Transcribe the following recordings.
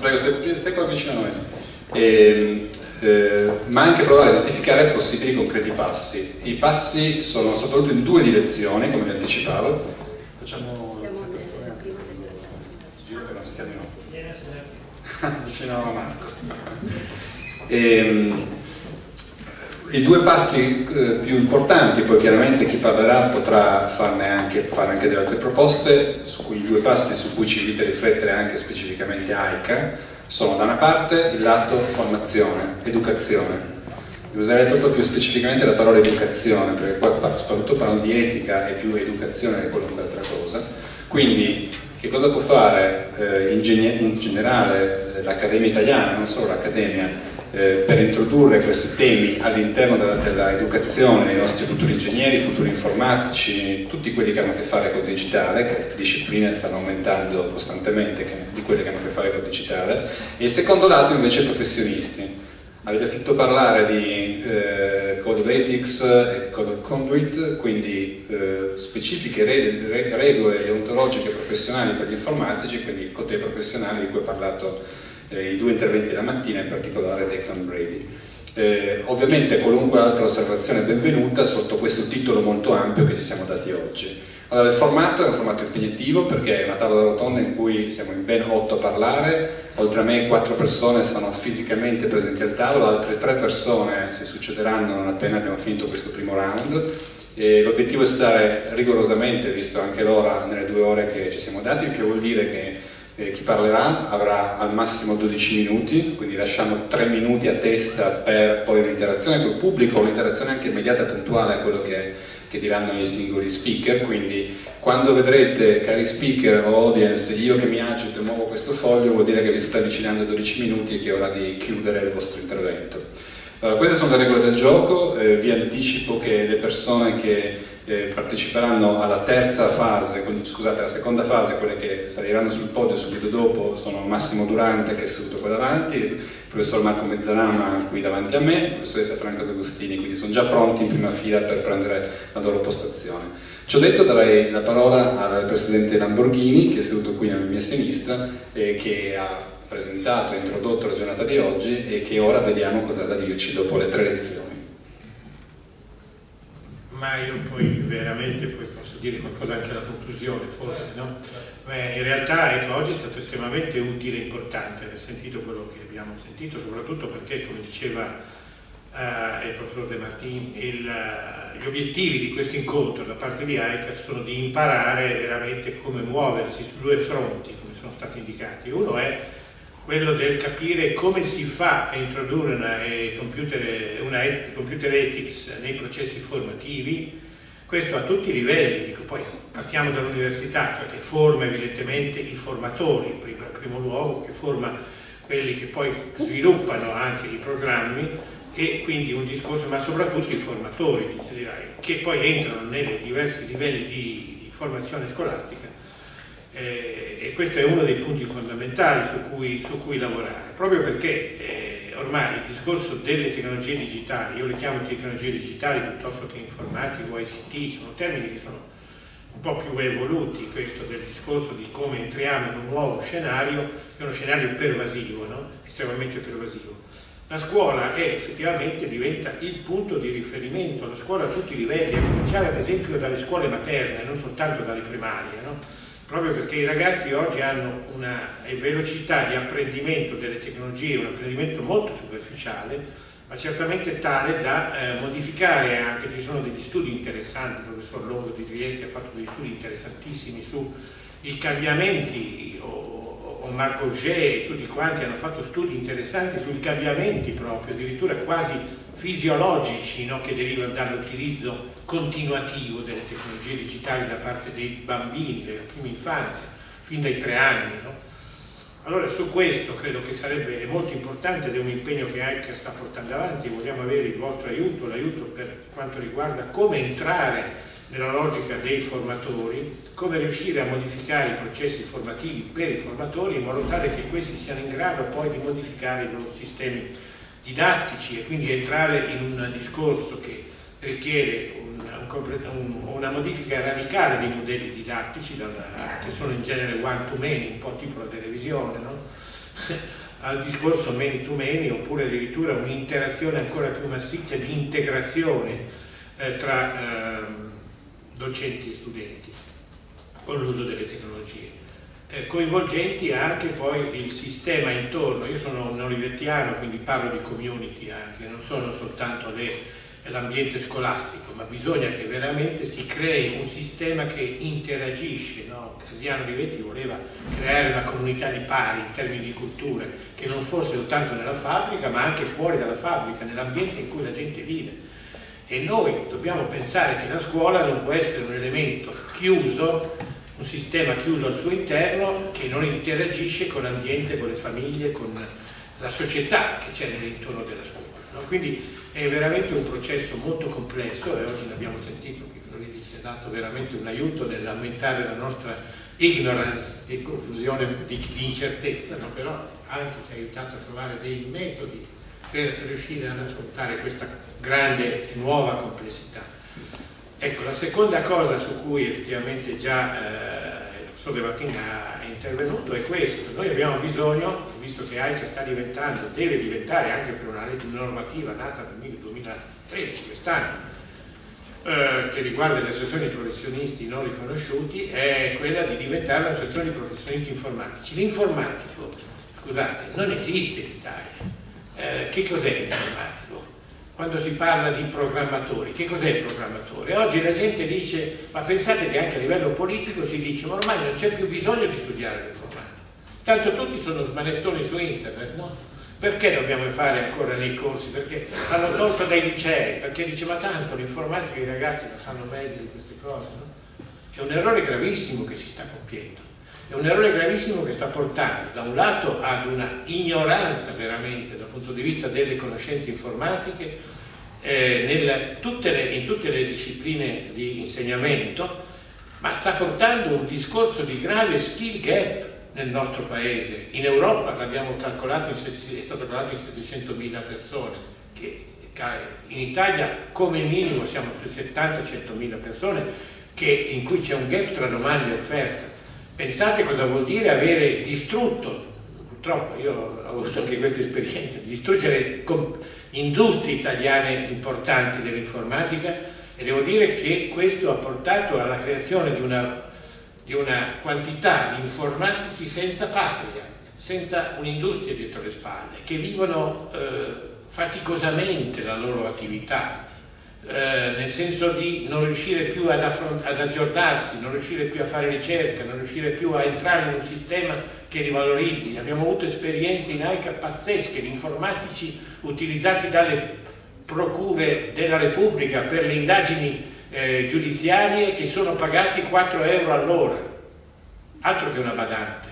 Prego, stai, stai qua vicino a noi. E, eh, ma anche provare a identificare possibili concreti passi. I passi sono soprattutto in due direzioni, come vi anticipavo. Facciamo Siamo nella prima Giro che non stiamo in vicino a Marco. E, ehm, i due passi eh, più importanti, poi chiaramente chi parlerà potrà anche, fare anche delle altre proposte, su cui, i due passi su cui ci invita a riflettere anche specificamente AICA, sono da una parte il lato formazione, educazione. Userei proprio più specificamente la parola educazione, perché qua soprattutto parlando di etica e più educazione che qualunque altra cosa. Quindi che cosa può fare eh, in, in, generale eh, l'Accademia italiana, non solo l'Accademia, eh, per introdurre questi temi all'interno dell'educazione dei nostri futuri ingegneri, futuri informatici, tutti quelli che hanno a che fare con il digitale, che discipline stanno aumentando costantemente che, di quelle che hanno a che fare con il digitale, e il secondo lato invece i professionisti. Avete sentito parlare di eh, Code of Ethics e Code of Conduit, quindi eh, specifiche regole deontologiche professionali per gli informatici, quindi il codice professionale di cui ho parlato eh, i due interventi della mattina, in particolare Declan Brady. Eh, ovviamente qualunque altra osservazione è benvenuta sotto questo titolo molto ampio che ci siamo dati oggi. Allora, il formato è un formato impegnativo perché è una tavola rotonda in cui siamo in ben otto a parlare, oltre a me quattro persone sono fisicamente presenti al tavolo, altre tre persone si succederanno non appena abbiamo finito questo primo round. L'obiettivo è stare rigorosamente, visto anche l'ora, nelle due ore che ci siamo dati, il che vuol dire che eh, chi parlerà avrà al massimo 12 minuti, quindi lasciamo 3 minuti a testa per poi un'interazione col pubblico, un'interazione anche immediata e puntuale a quello che, che diranno i singoli speaker, quindi quando vedrete, cari speaker o audience, io che mi agito e muovo questo foglio, vuol dire che vi state avvicinando a 12 minuti e che è ora di chiudere il vostro intervento. Allora, queste sono le regole del gioco, eh, vi anticipo che le persone che eh, parteciperanno alla terza fase, scusate, alla seconda fase, quelle che saliranno sul podio subito dopo sono Massimo Durante che è seduto qua davanti, il professor Marco Mezzanama qui davanti a me, il professoressa Franco D'Agostini, quindi sono già pronti in prima fila per prendere la loro postazione. Ciò detto darei la parola al presidente Lamborghini che è seduto qui alla mia sinistra e che ha presentato e introdotto la giornata di oggi e che ora vediamo cosa ha da dirci dopo le tre lezioni ma io poi veramente poi posso dire qualcosa anche alla conclusione forse, no? Beh, in realtà ecco, oggi è stato estremamente utile e importante aver sentito quello che abbiamo sentito, soprattutto perché come diceva uh, il professor De Martin, il, uh, gli obiettivi di questo incontro da parte di AICA sono di imparare veramente come muoversi su due fronti, come sono stati indicati. Uno è quello del capire come si fa a introdurre una, eh, computer, una computer ethics nei processi formativi, questo a tutti i livelli, dico, poi partiamo dall'università, cioè che forma evidentemente i formatori in primo, in primo luogo, che forma quelli che poi sviluppano anche i programmi e quindi un discorso, ma soprattutto i formatori, che poi entrano nei diversi livelli di, di formazione scolastica eh, e questo è uno dei punti fondamentali su cui, su cui lavorare, proprio perché eh, ormai il discorso delle tecnologie digitali, io le chiamo tecnologie digitali piuttosto che informatico, ICT, sono termini che sono un po' più evoluti, questo del discorso di come entriamo in un nuovo scenario, che è uno scenario pervasivo, no? estremamente pervasivo. La scuola è, effettivamente diventa il punto di riferimento, la scuola a tutti i livelli, a cominciare ad esempio dalle scuole materne, non soltanto dalle primarie, no? Proprio perché i ragazzi oggi hanno una velocità di apprendimento delle tecnologie, un apprendimento molto superficiale, ma certamente tale da eh, modificare anche, ci sono degli studi interessanti, il professor Longo di Trieste ha fatto degli studi interessantissimi sui cambiamenti, o, o Marco G e tutti quanti hanno fatto studi interessanti sui cambiamenti proprio, addirittura quasi fisiologici no, che derivano dall'utilizzo continuativo delle tecnologie digitali da parte dei bambini, della prima infanzia, fin dai tre anni. No? Allora su questo credo che sarebbe molto importante ed è un impegno che AIC sta portando avanti, vogliamo avere il vostro aiuto, l'aiuto per quanto riguarda come entrare nella logica dei formatori, come riuscire a modificare i processi formativi per i formatori in modo tale che questi siano in grado poi di modificare i loro sistemi didattici e quindi entrare in un discorso che richiede un, un, una modifica radicale dei modelli didattici, che sono in genere one to many, un po' tipo la televisione, no? al discorso many to many oppure addirittura un'interazione ancora più massiccia di integrazione eh, tra eh, docenti e studenti con l'uso delle tecnologie. Eh, coinvolgenti anche poi il sistema intorno, io sono un olivettiano quindi parlo di community anche, non sono soltanto l'ambiente scolastico, ma bisogna che veramente si crei un sistema che interagisce. No? Casiano Rivetti voleva creare una comunità di pari in termini di culture, che non fosse soltanto nella fabbrica, ma anche fuori dalla fabbrica, nell'ambiente in cui la gente vive. E noi dobbiamo pensare che la scuola non può essere un elemento chiuso, un sistema chiuso al suo interno, che non interagisce con l'ambiente, con le famiglie, con la società che c'è nell'intorno della scuola. No? Quindi è veramente un processo molto complesso e oggi l'abbiamo sentito che Floridi ci ha dato veramente un aiuto nell'aumentare la nostra ignorance e confusione di, di incertezza, no? però anche ci ha aiutato a trovare dei metodi per riuscire ad affrontare questa grande nuova complessità. Ecco, la seconda cosa su cui effettivamente già eh, il professor De Martin ha intervenuto è questo. Noi abbiamo bisogno, visto che AICA sta diventando, deve diventare anche per una legge normativa nata nel 2013, quest'anno, eh, che riguarda le associazioni di professionisti non riconosciuti, è quella di diventare un'associazione di professionisti informatici. L'informatico, scusate, non esiste in Italia. Eh, che cos'è l'informatico? Quando si parla di programmatori, che cos'è il programmatore? Oggi la gente dice, ma pensate che anche a livello politico si dice, ma ormai non c'è più bisogno di studiare l'informatica. Tanto tutti sono smanettoni su internet, no? Perché dobbiamo fare ancora nei corsi? Perché hanno tolto dai licei, perché dice ma tanto l'informatica i ragazzi lo sanno meglio di queste cose, no? È un errore gravissimo che si sta compiendo, è un errore gravissimo che sta portando da un lato ad una ignoranza veramente dal punto di vista delle conoscenze informatiche eh, nella, tutte le, in tutte le discipline di insegnamento, ma sta portando un discorso di grave skill gap nel nostro paese. In Europa l'abbiamo calcolato, in, è stato calcolato in 700.000 persone, che in Italia come minimo siamo su 70-100.000 persone che, in cui c'è un gap tra domanda e offerta. Pensate cosa vuol dire avere distrutto, purtroppo io ho avuto anche questa esperienza, distruggere industrie italiane importanti dell'informatica e devo dire che questo ha portato alla creazione di una di una quantità di informatici senza patria, senza un'industria dietro le spalle, che vivono eh, faticosamente la loro attività, eh, nel senso di non riuscire più ad, ad, aggiornarsi, non riuscire più a fare ricerca, non riuscire più a entrare in un sistema che li valorizzi. Abbiamo avuto esperienze in AICA pazzesche di informatici utilizzati dalle procure della Repubblica per le indagini eh, giudiziarie che sono pagati 4 euro all'ora, altro che una badante.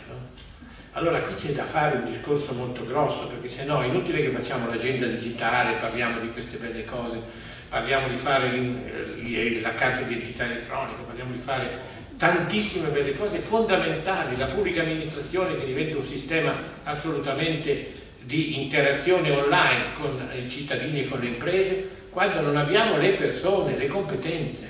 Allora qui c'è da fare un discorso molto grosso, perché se no è inutile che facciamo l'agenda digitale, parliamo di queste belle cose, parliamo di fare eh, la carta d'identità elettronica, parliamo di fare tantissime belle cose fondamentali, la pubblica amministrazione che diventa un sistema assolutamente di interazione online con i cittadini e con le imprese, quando non abbiamo le persone, le competenze.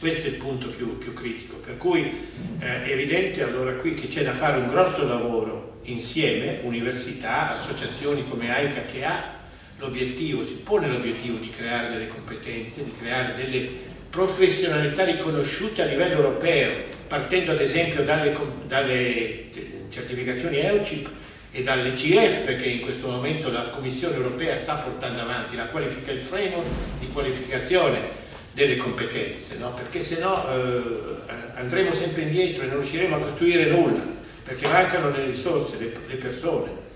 Questo è il punto più, più critico, per cui eh, è evidente allora qui che c'è da fare un grosso lavoro insieme, università, associazioni come AICA che ha l'obiettivo, si pone l'obiettivo di creare delle competenze, di creare delle professionalità riconosciute a livello europeo, partendo ad esempio dalle, dalle certificazioni EUCIP e dall'ECF che in questo momento la Commissione europea sta portando avanti, la qualifica, il framework di qualificazione delle competenze, no? perché se no eh, andremo sempre indietro e non riusciremo a costruire nulla, perché mancano le risorse, le, le persone.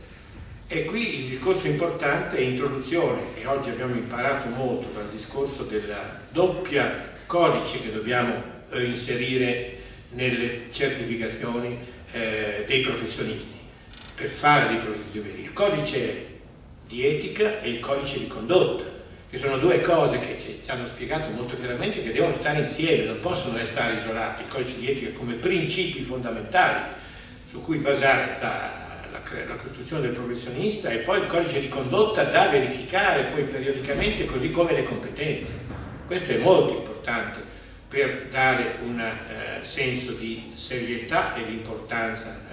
E qui il discorso importante è introduzione, e oggi abbiamo imparato molto dal discorso della doppia codice che dobbiamo eh, inserire nelle certificazioni eh, dei professionisti. Per fare dei provvedimenti, il codice di etica e il codice di condotta, che sono due cose che ci hanno spiegato molto chiaramente che devono stare insieme, non possono restare isolati, il codice di etica come principi fondamentali su cui basare la, la, costruzione del professionista e poi il codice di condotta da verificare poi periodicamente così come le competenze. Questo è molto importante per dare un eh, senso di serietà e di importanza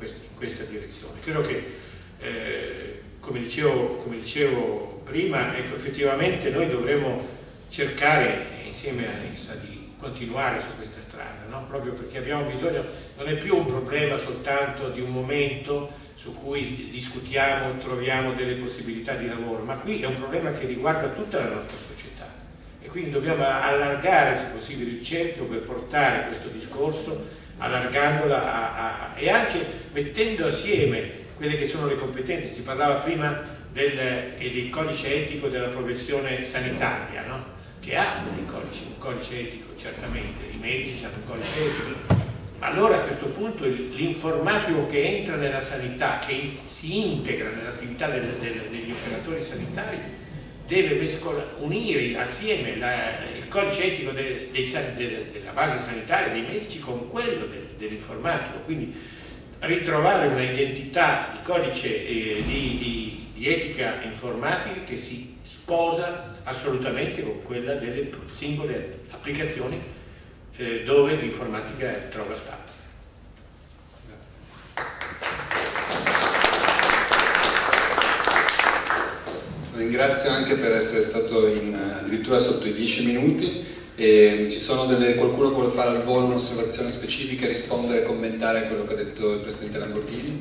questa, in questa direzione. Credo che, eh, come, dicevo, come, dicevo, prima, ecco, effettivamente noi dovremmo cercare insieme a essa di continuare su questa strada, no? proprio perché abbiamo bisogno, non è più un problema soltanto di un momento su cui discutiamo, troviamo delle possibilità di lavoro, ma qui è un problema che riguarda tutta la nostra società. E quindi dobbiamo allargare se possibile il cerchio per portare questo discorso allargandola a, a, e anche mettendo assieme quelle che sono le competenze, si parlava prima del, eh, del codice etico della professione sanitaria, no? che ha dei codici, un codice etico certamente, i medici hanno un codice etico, allora a questo punto l'informatico che entra nella sanità, che si integra nell'attività degli operatori sanitari, deve mescola, unire assieme la, il codice etico dei, dei, della base sanitaria dei medici con quello del, dell'informatico, quindi ritrovare una identità di codice eh, di, di, di etica informatica che si sposa assolutamente con quella delle singole applicazioni eh, dove l'informatica trova spazio. Ringrazio anche per essere stato in, addirittura sotto i 10 minuti. E ci sono delle, qualcuno che vuole fare al volo un'osservazione specifica, rispondere, commentare a quello che ha detto il Presidente Lamborghini?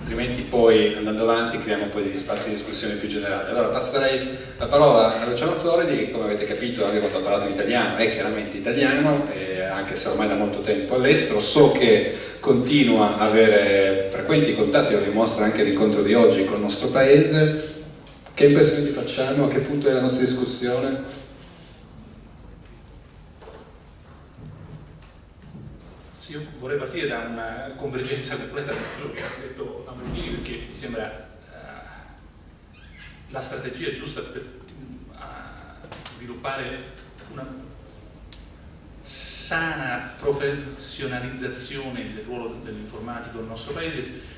Altrimenti poi andando avanti creiamo poi degli spazi di discussione più generali. Allora passerei la parola a Luciano Floridi che come avete capito anche quando ha parlato italiano è chiaramente italiano, anche se ormai da molto tempo all'estero, so che continua a avere frequenti contatti, lo dimostra anche l'incontro di oggi con il nostro paese. Che impressioni ti facciamo? A che punto è la nostra discussione? Io vorrei partire da una convergenza completa con quello che ha detto Lamborghini perché mi sembra uh, la strategia giusta per uh, sviluppare una sana professionalizzazione del ruolo dell'informatico nel nostro paese.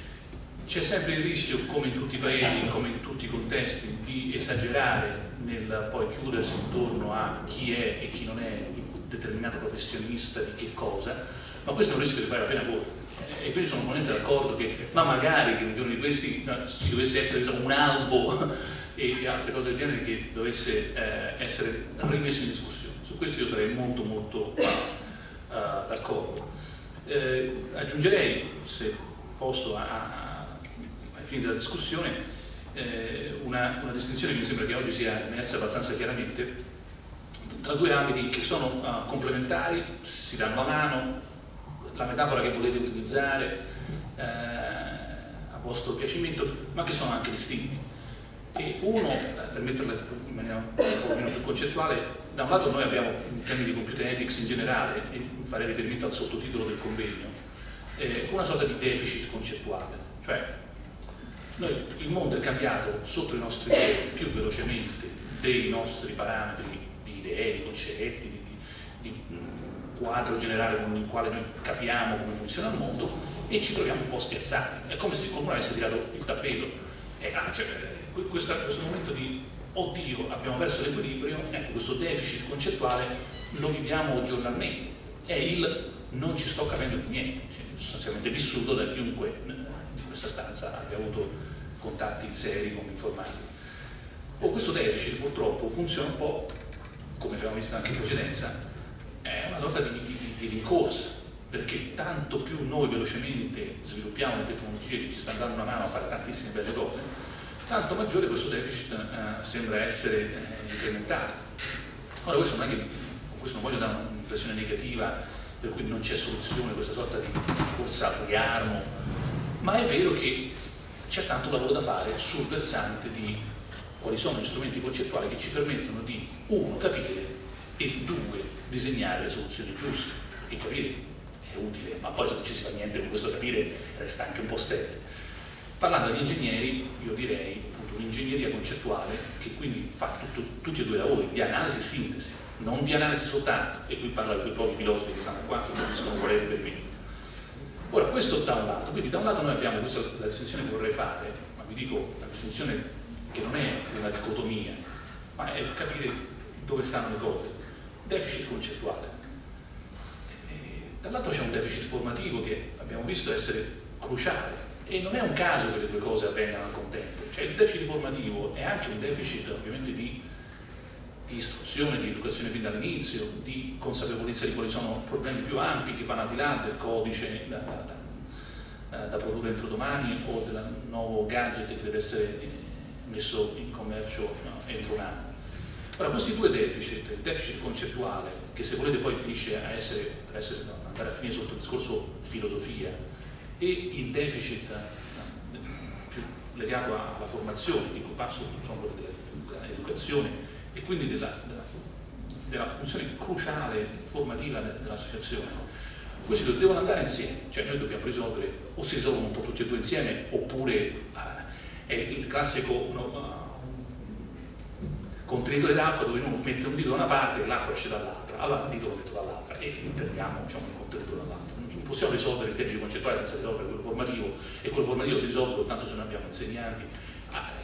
C'è sempre il rischio, come in tutti i paesi, come in tutti i contesti, di esagerare nel poi chiudersi intorno a chi è e chi non è determinato professionista di che cosa, ma questo è un rischio che vale la pena correre. E quindi sono completamente d'accordo che, ma magari che un giorno di questi ci dovesse essere diciamo, un albo e altre cose del genere che dovesse eh, essere rimesso in discussione. Su questo io sarei molto molto uh, d'accordo. Eh, aggiungerei, se posso, a, a, ai fini della discussione, eh, una, una, distinzione che mi sembra che oggi sia emersa abbastanza chiaramente tra due ambiti che sono uh, complementari, si danno la mano, la metafora che volete utilizzare eh, a vostro piacimento, ma che sono anche distinti. E uno, per metterla in maniera un po' meno più concettuale, da un lato noi abbiamo in termini di computer ethics in generale, e farei riferimento al sottotitolo del convegno, eh, una sorta di deficit concettuale, cioè noi, il mondo è cambiato sotto i nostri piedi più velocemente dei nostri parametri di idee, di concetti, di quadro generale con il quale noi capiamo come funziona il mondo e ci troviamo un po' spiazzati. È come se qualcuno avesse tirato il tappeto. E, ah, cioè, questo, questo, momento di oddio, abbiamo perso l'equilibrio, ecco, questo deficit concettuale lo viviamo giornalmente. È il non ci sto capendo più niente, cioè, sostanzialmente vissuto da chiunque in questa stanza abbia avuto contatti seri con l'informatica. Oh, questo deficit purtroppo funziona un po', come abbiamo visto anche in precedenza, è una sorta di, di, di rincorsa, perché tanto più noi velocemente sviluppiamo le tecnologie che ci stanno dando una mano a fare tantissime belle cose, tanto maggiore questo deficit eh, sembra essere eh, incrementato. Ora questo non è che con questo non voglio dare un'impressione negativa per cui non c'è soluzione, questa sorta di corsa a riarmo, ma è vero che c'è tanto lavoro da fare sul versante di quali sono gli strumenti concettuali che ci permettono di, uno, capire e due, disegnare le soluzioni giuste, perché capire è utile, ma poi se non ci si fa niente con questo capire resta anche un po' sterile. Parlando di ingegneri, io direi appunto un'ingegneria concettuale che quindi fa tutto, tutti e due i lavori di analisi e sintesi, non di analisi soltanto, e qui parlo di quei pochi filosofi che stanno qua, che capiscono qual è il riferimento. Ora, questo da un lato, quindi da un lato noi abbiamo, questa la distinzione che vorrei fare, ma vi dico la distinzione che non è una dicotomia, ma è capire dove stanno le cose deficit concettuale. Dall'altro c'è un deficit formativo che abbiamo visto essere cruciale e non è un caso che le due cose avvengano al contempo. Cioè il deficit formativo è anche un deficit ovviamente di, di istruzione, di educazione fin dall'inizio, di consapevolezza di quali sono problemi più ampi che vanno al di là del codice da, da, da, produrre entro domani o del nuovo gadget che deve essere messo in commercio no, entro un anno. Ora, questi due deficit, il deficit concettuale, che se volete poi finisce a essere, per essere, no, andare a finire sotto il discorso filosofia, e il deficit più legato alla formazione, di cui passo quello dell'educazione e quindi della, della, della, funzione cruciale formativa dell'associazione, questi devono andare insieme, cioè noi dobbiamo risolvere o si risolvono un po' tutti e due insieme oppure eh, è il classico no, contenitore d'acqua dove uno mette un dito da una parte e l'acqua esce dall'altra, allora il dito lo metto dall'altra e perdiamo diciamo, il contenitore dall'altro. Non possiamo risolvere il deficit concettuale senza risolvere quello formativo e quel formativo si risolve soltanto se non abbiamo insegnanti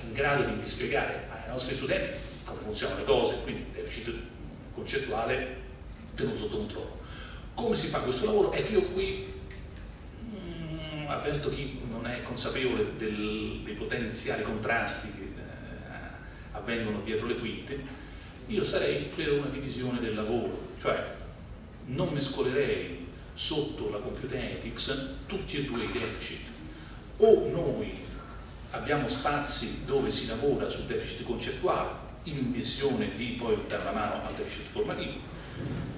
in grado di spiegare ai nostri studenti come funzionano le cose, quindi il deficit concettuale tenuto sotto controllo. Come si fa questo lavoro? Ecco, io qui mh, mm, avverto chi non è consapevole del, dei potenziali contrasti avvengono dietro le quinte, io sarei per una divisione del lavoro, cioè non mescolerei sotto la computer ethics tutti e due i deficit. O noi abbiamo spazi dove si lavora sul deficit concettuale in missione di poi dare la mano al deficit formativo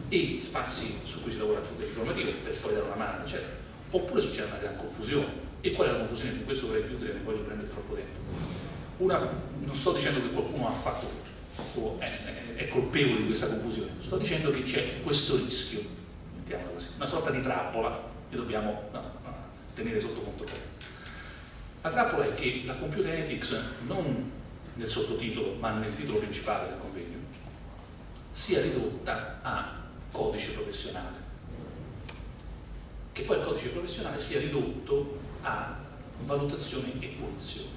e spazi su cui si lavora sul deficit formativo per poi dare una mano, eccetera. Oppure c'è una gran confusione. E qual è la confusione? Con questo vorrei chiudere, non voglio prendere troppo tempo una, non sto dicendo che qualcuno ha fatto o è, è, colpevole di questa confusione, sto dicendo che c'è questo rischio, così, una sorta di trappola che dobbiamo no, no, tenere sotto controllo. La trappola è che la computer ethics, non nel sottotitolo, ma nel titolo principale del convegno, sia ridotta a codice professionale. Che poi il codice professionale sia ridotto a valutazione e punizione.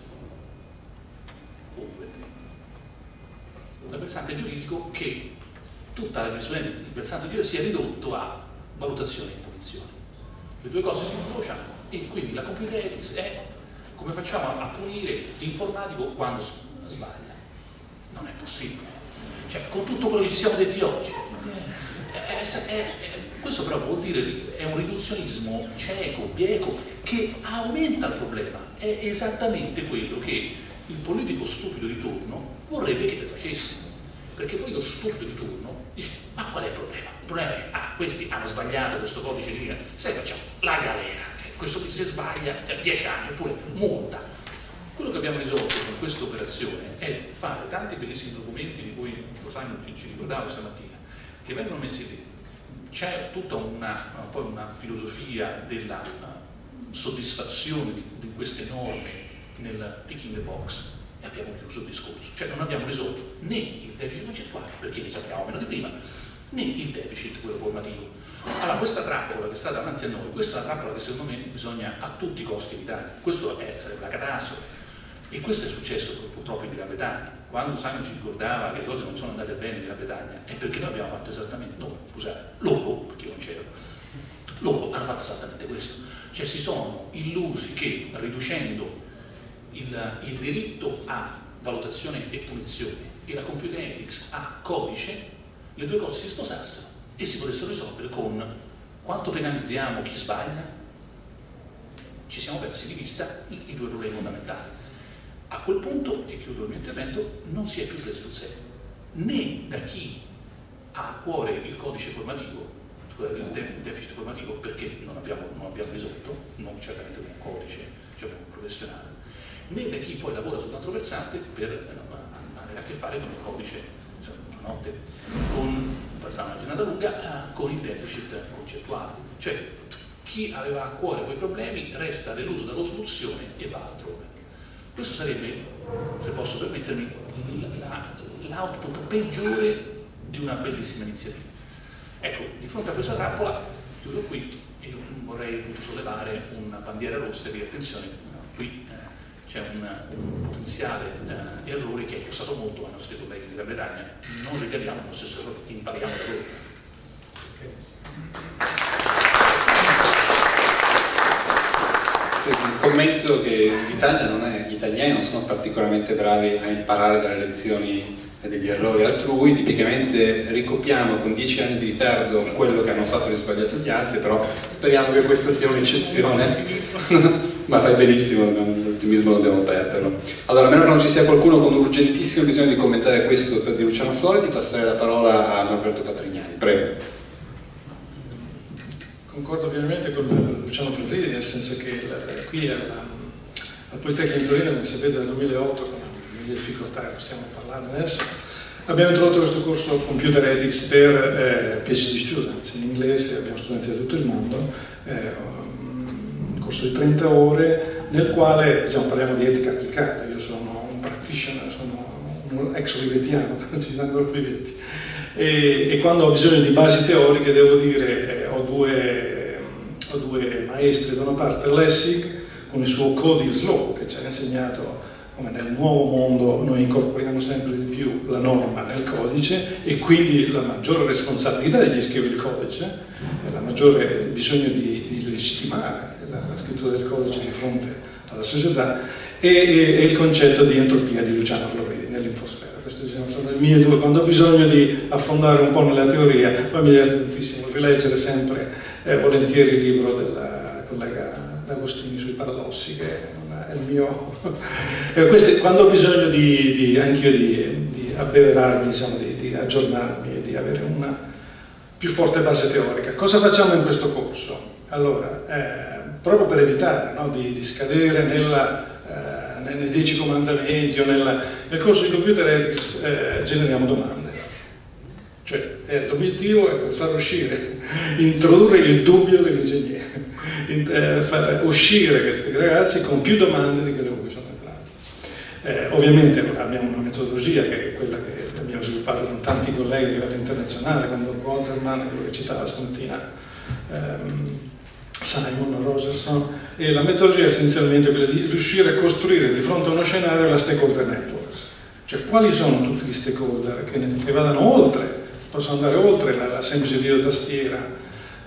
Un versante giuridico che tutta la giurisprudenza del versante giuridico sia ridotto a valutazione e punizione. Le due cose si incrociano e quindi la computer è come facciamo a punire l'informatico quando sbaglia. Non è possibile. Cioè, con tutto quello che ci siamo detti oggi. È, è, è, questo però vuol dire è un riduzionismo cieco, bieco, che aumenta il problema. È esattamente quello che il politico stupido di turno vorrebbe che le facessimo. Perché poi lo stupido di turno dice, ma qual è il problema? Il problema è, ah, questi hanno sbagliato questo codice di linea, sai facciamo la galera, cioè, questo qui se sbaglia, 10 anni, oppure multa. Quello che abbiamo risolto con questa operazione è fare tanti bellissimi documenti di cui lo ci, ci ricordava stamattina, che vengono messi lì. C'è tutta una, una filosofia della soddisfazione di, di queste norme nel ticking the box e abbiamo chiuso il discorso. Cioè non abbiamo risolto né il deficit concettuale, perché ne sappiamo meno di prima, né il deficit, quello formativo. Allora, questa trappola che sta davanti a noi, questa è la trappola che secondo me bisogna a tutti i costi evitare. Questo è, la catastrofe. E questo è successo purtroppo in Gran Bretagna. Quando Simon ci ricordava che le cose non sono andate bene in Gran Bretagna, è perché noi abbiamo fatto esattamente, no, scusate, loro, perché io non c'ero, loro hanno fatto esattamente questo. Cioè si sono illusi che riducendo il, il diritto a valutazione e punizione e la computer ethics a codice, le due cose si sposassero e si potessero risolvere con quanto penalizziamo chi sbaglia, ci siamo persi di vista i due problemi fondamentali. A quel punto, e chiudo il mio intervento, non si è più preso sul serio, né da chi ha a cuore il codice formativo, scusate, il deficit formativo perché non abbiamo, non abbiamo risolto, non certamente un codice diciamo, professionale, da chi poi lavora sull'altro versante per eh, avere a che fare con il codice insomma, notte, con, passare una giornata lunga, eh, con il deficit concettuale. Cioè chi aveva a cuore quei problemi resta deluso dalla soluzione e va altrove. Questo sarebbe, se posso permettermi, l'output peggiore di una bellissima iniziativa. Ecco, di fronte a questa trappola, chiudo qui e vorrei sollevare una bandiera rossa di attenzione, qui c'è un, potenziale eh, errore che è costato molto ai nostri colleghi di Gran Bretagna. Non ricadiamo lo stesso errore, impariamo da loro. Sì. commento che l'Italia non è, gli italiani non sono particolarmente bravi a imparare dalle lezioni e degli errori altrui, tipicamente ricopiamo con dieci anni di ritardo quello che hanno fatto e sbagliato gli altri, però speriamo che questa sia un'eccezione, ma fai benissimo, l'ottimismo non dobbiamo perderlo. Allora, a meno che non ci sia qualcuno con urgentissimo bisogno di commentare questo per di Luciano Flori, di passare la parola a Norberto Patrignani. Prego. Concordo pienamente con Luciano Floridi, nel senso che la, qui alla, al Politecnico di Torino, come sapete, dal 2008, con le difficoltà che stiamo parlando adesso, abbiamo introdotto questo corso Computer Ethics per eh, PhD students in inglese, abbiamo studenti da tutto il mondo, eh, corso di 30 ore nel quale diciamo, parliamo di etica applicata, io sono un practitioner, sono un ex olivettiano, ci danno olivetti, e, e, quando ho bisogno di basi teoriche devo dire eh, ho, due, ho due maestri, da una parte Lessig con il suo Codice Law che ci ha insegnato come nel nuovo mondo noi incorporiamo sempre di più la norma nel codice e quindi la maggiore responsabilità di chi scrive il codice, la maggiore bisogno di, di legittimare la, la, scrittura del codice di fronte alla società e, e, e il concetto di entropia di Luciano Floridi nell'infosfera. Queste sono le mie due, quando ho bisogno di affondare un po' nella teoria, poi mi diverte tantissimo rileggere sempre eh, volentieri il libro della collega D'Agostini sui paradossi, che è, il mio... queste, quando ho bisogno di, di, anch'io di, di abbeverarmi, diciamo, di, di aggiornarmi e di avere una più forte base teorica. Cosa facciamo in questo corso? Allora, eh, proprio per evitare no, di, di, scadere nella, eh, nei dieci comandamenti o nella, nel corso di computer ethics eh, generiamo domande. Cioè, eh, l'obiettivo è far uscire, introdurre il dubbio dell'ingegnere, eh, far uscire questi ragazzi con più domande di quelle con cui sono entrati. Eh, ovviamente abbiamo una metodologia che è quella che abbiamo sviluppato con tanti colleghi a livello internazionale, quando Waterman, quello che citava stamattina, ehm, Simon Rogerson, e la metodologia è essenzialmente quella di riuscire a costruire di fronte a uno scenario la stakeholder networks, cioè quali sono tutti gli stakeholder che, ne, che vadano oltre possono andare oltre la, la semplice videotastiera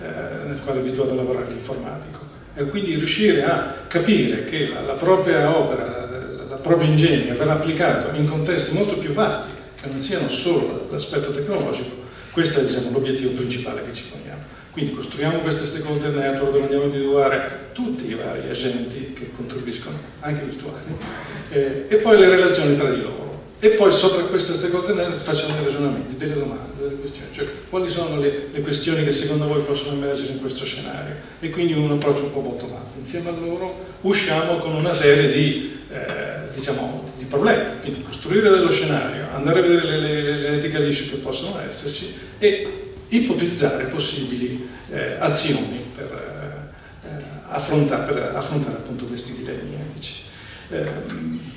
eh, nel quale è abituato a lavorare l'informatico e quindi riuscire a capire che la, la propria opera, la, la, proprio ingegno verrà applicato in contesti molto più vasti che non siano solo l'aspetto tecnologico, questo è diciamo, l'obiettivo principale che ci poniamo. Quindi costruiamo queste stakeholder network dove andiamo a individuare tutti i vari agenti che contribuiscono, anche virtuali, eh, e poi le relazioni tra di loro. E poi sopra queste stakeholder facciamo dei ragionamenti, delle domande, delle questioni, cioè quali sono le, le, questioni che secondo voi possono emergere in questo scenario? E quindi un approccio un po' bottom up. Insieme a loro usciamo con una serie di, eh, diciamo, di problemi, quindi costruire dello scenario, andare a vedere le, le, le ethical issue che possono esserci e ipotizzare possibili eh, azioni per, eh, affrontare, per affrontare appunto questi dilemmi etici. Eh,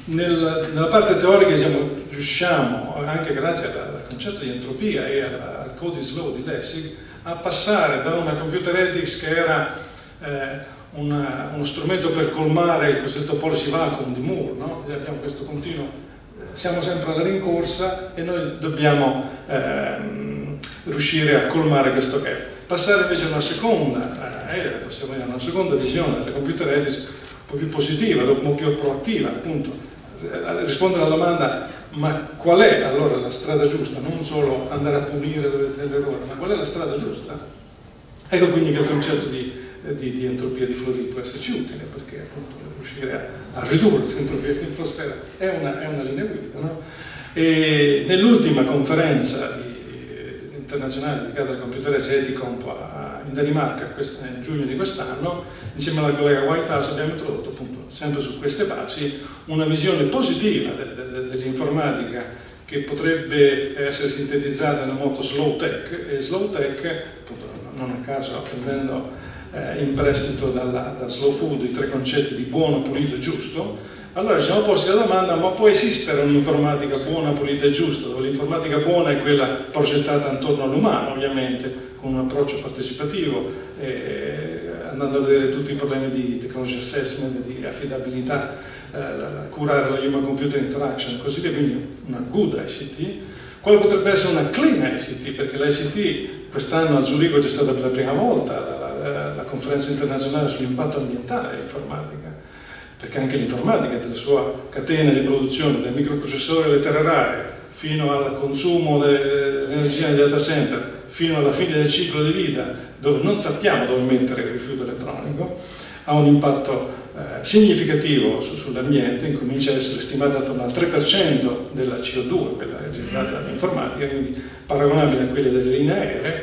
nel, nella parte teorica diciamo, riusciamo, anche grazie al concetto di entropia e al, al Codice Law di Lessig, a passare da una computer ethics che era eh, una, uno strumento per colmare il cosiddetto policy vacuum di Moore, no? abbiamo questo continuo, siamo sempre alla rincorsa e noi dobbiamo ehm, riuscire a colmare questo gap. Passare invece a una seconda, eh, possiamo dire, una seconda visione delle computer ethics po' più positiva, un po' più proattiva, appunto, eh, rispondere alla domanda ma qual è allora la strada giusta? Non solo andare a punire dove c'è l'errore, ma qual è la strada giusta? Ecco quindi che il concetto di, eh, di, di entropia di Floridi può esserci utile, perché appunto riuscire a, a ridurre l'entropia di atmosfera è una, è una linea guida. No? Nell'ultima conferenza di, internazionale dedicata al computer Eticomp in Danimarca in giugno di quest'anno, insieme alla collega Whitehouse abbiamo introdotto appunto sempre su queste basi una visione positiva de, de, dell'informatica che potrebbe essere sintetizzata nel moto slow tech e slow tech, appunto, non a caso prendendo eh, in prestito dalla, da slow food i tre concetti di buono, pulito e giusto, allora ci siamo posti la domanda, ma può esistere un'informatica buona, pulita e giusta? L'informatica buona è quella progettata intorno all'umano, ovviamente, con un approccio partecipativo, eh, andando a vedere tutti i problemi di technology assessment, di affidabilità, eh, curare la human computer interaction così via, quindi una good ICT. Quale potrebbe essere una clean ICT? Perché l'ICT quest'anno a Zurigo c'è stata per la prima volta la, la, la conferenza internazionale sull'impatto ambientale dell'informatica perché anche l'informatica della sua catena di produzione, dal microprocessore alle terre rare, fino al consumo dell'energia nei data center, fino alla fine del ciclo di vita, dove non sappiamo dove mettere il rifiuto elettronico, ha un impatto eh, significativo su, sull'ambiente, incomincia a essere stimato attorno al 3% della CO2, quella generata dall'informatica, quindi paragonabile a quelle delle linee aeree,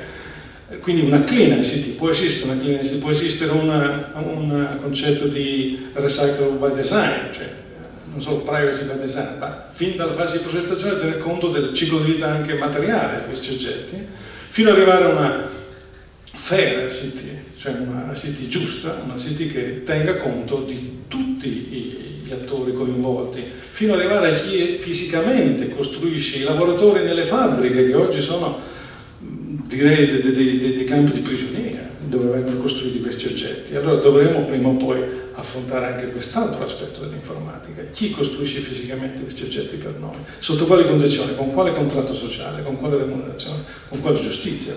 quindi una clean ICT, può esistere, una clean ICT, può esistere una, un concetto di recycle by design, cioè non solo privacy by design, ma fin dalla fase di progettazione tener conto del ciclo di vita anche materiale di questi oggetti, fino ad arrivare a una fair ICT, cioè una City giusta, una City che tenga conto di tutti gli attori coinvolti, fino ad arrivare a chi fisicamente costruisce i lavoratori nelle fabbriche che oggi sono direi dei, dei, dei, dei campi di prigionia dove vengono costruiti questi oggetti. Allora dovremo prima o poi affrontare anche quest'altro aspetto dell'informatica. Chi costruisce fisicamente questi oggetti per noi? Sotto quali condizioni? Con quale contratto sociale? Con quale remunerazione? Con quale giustizia?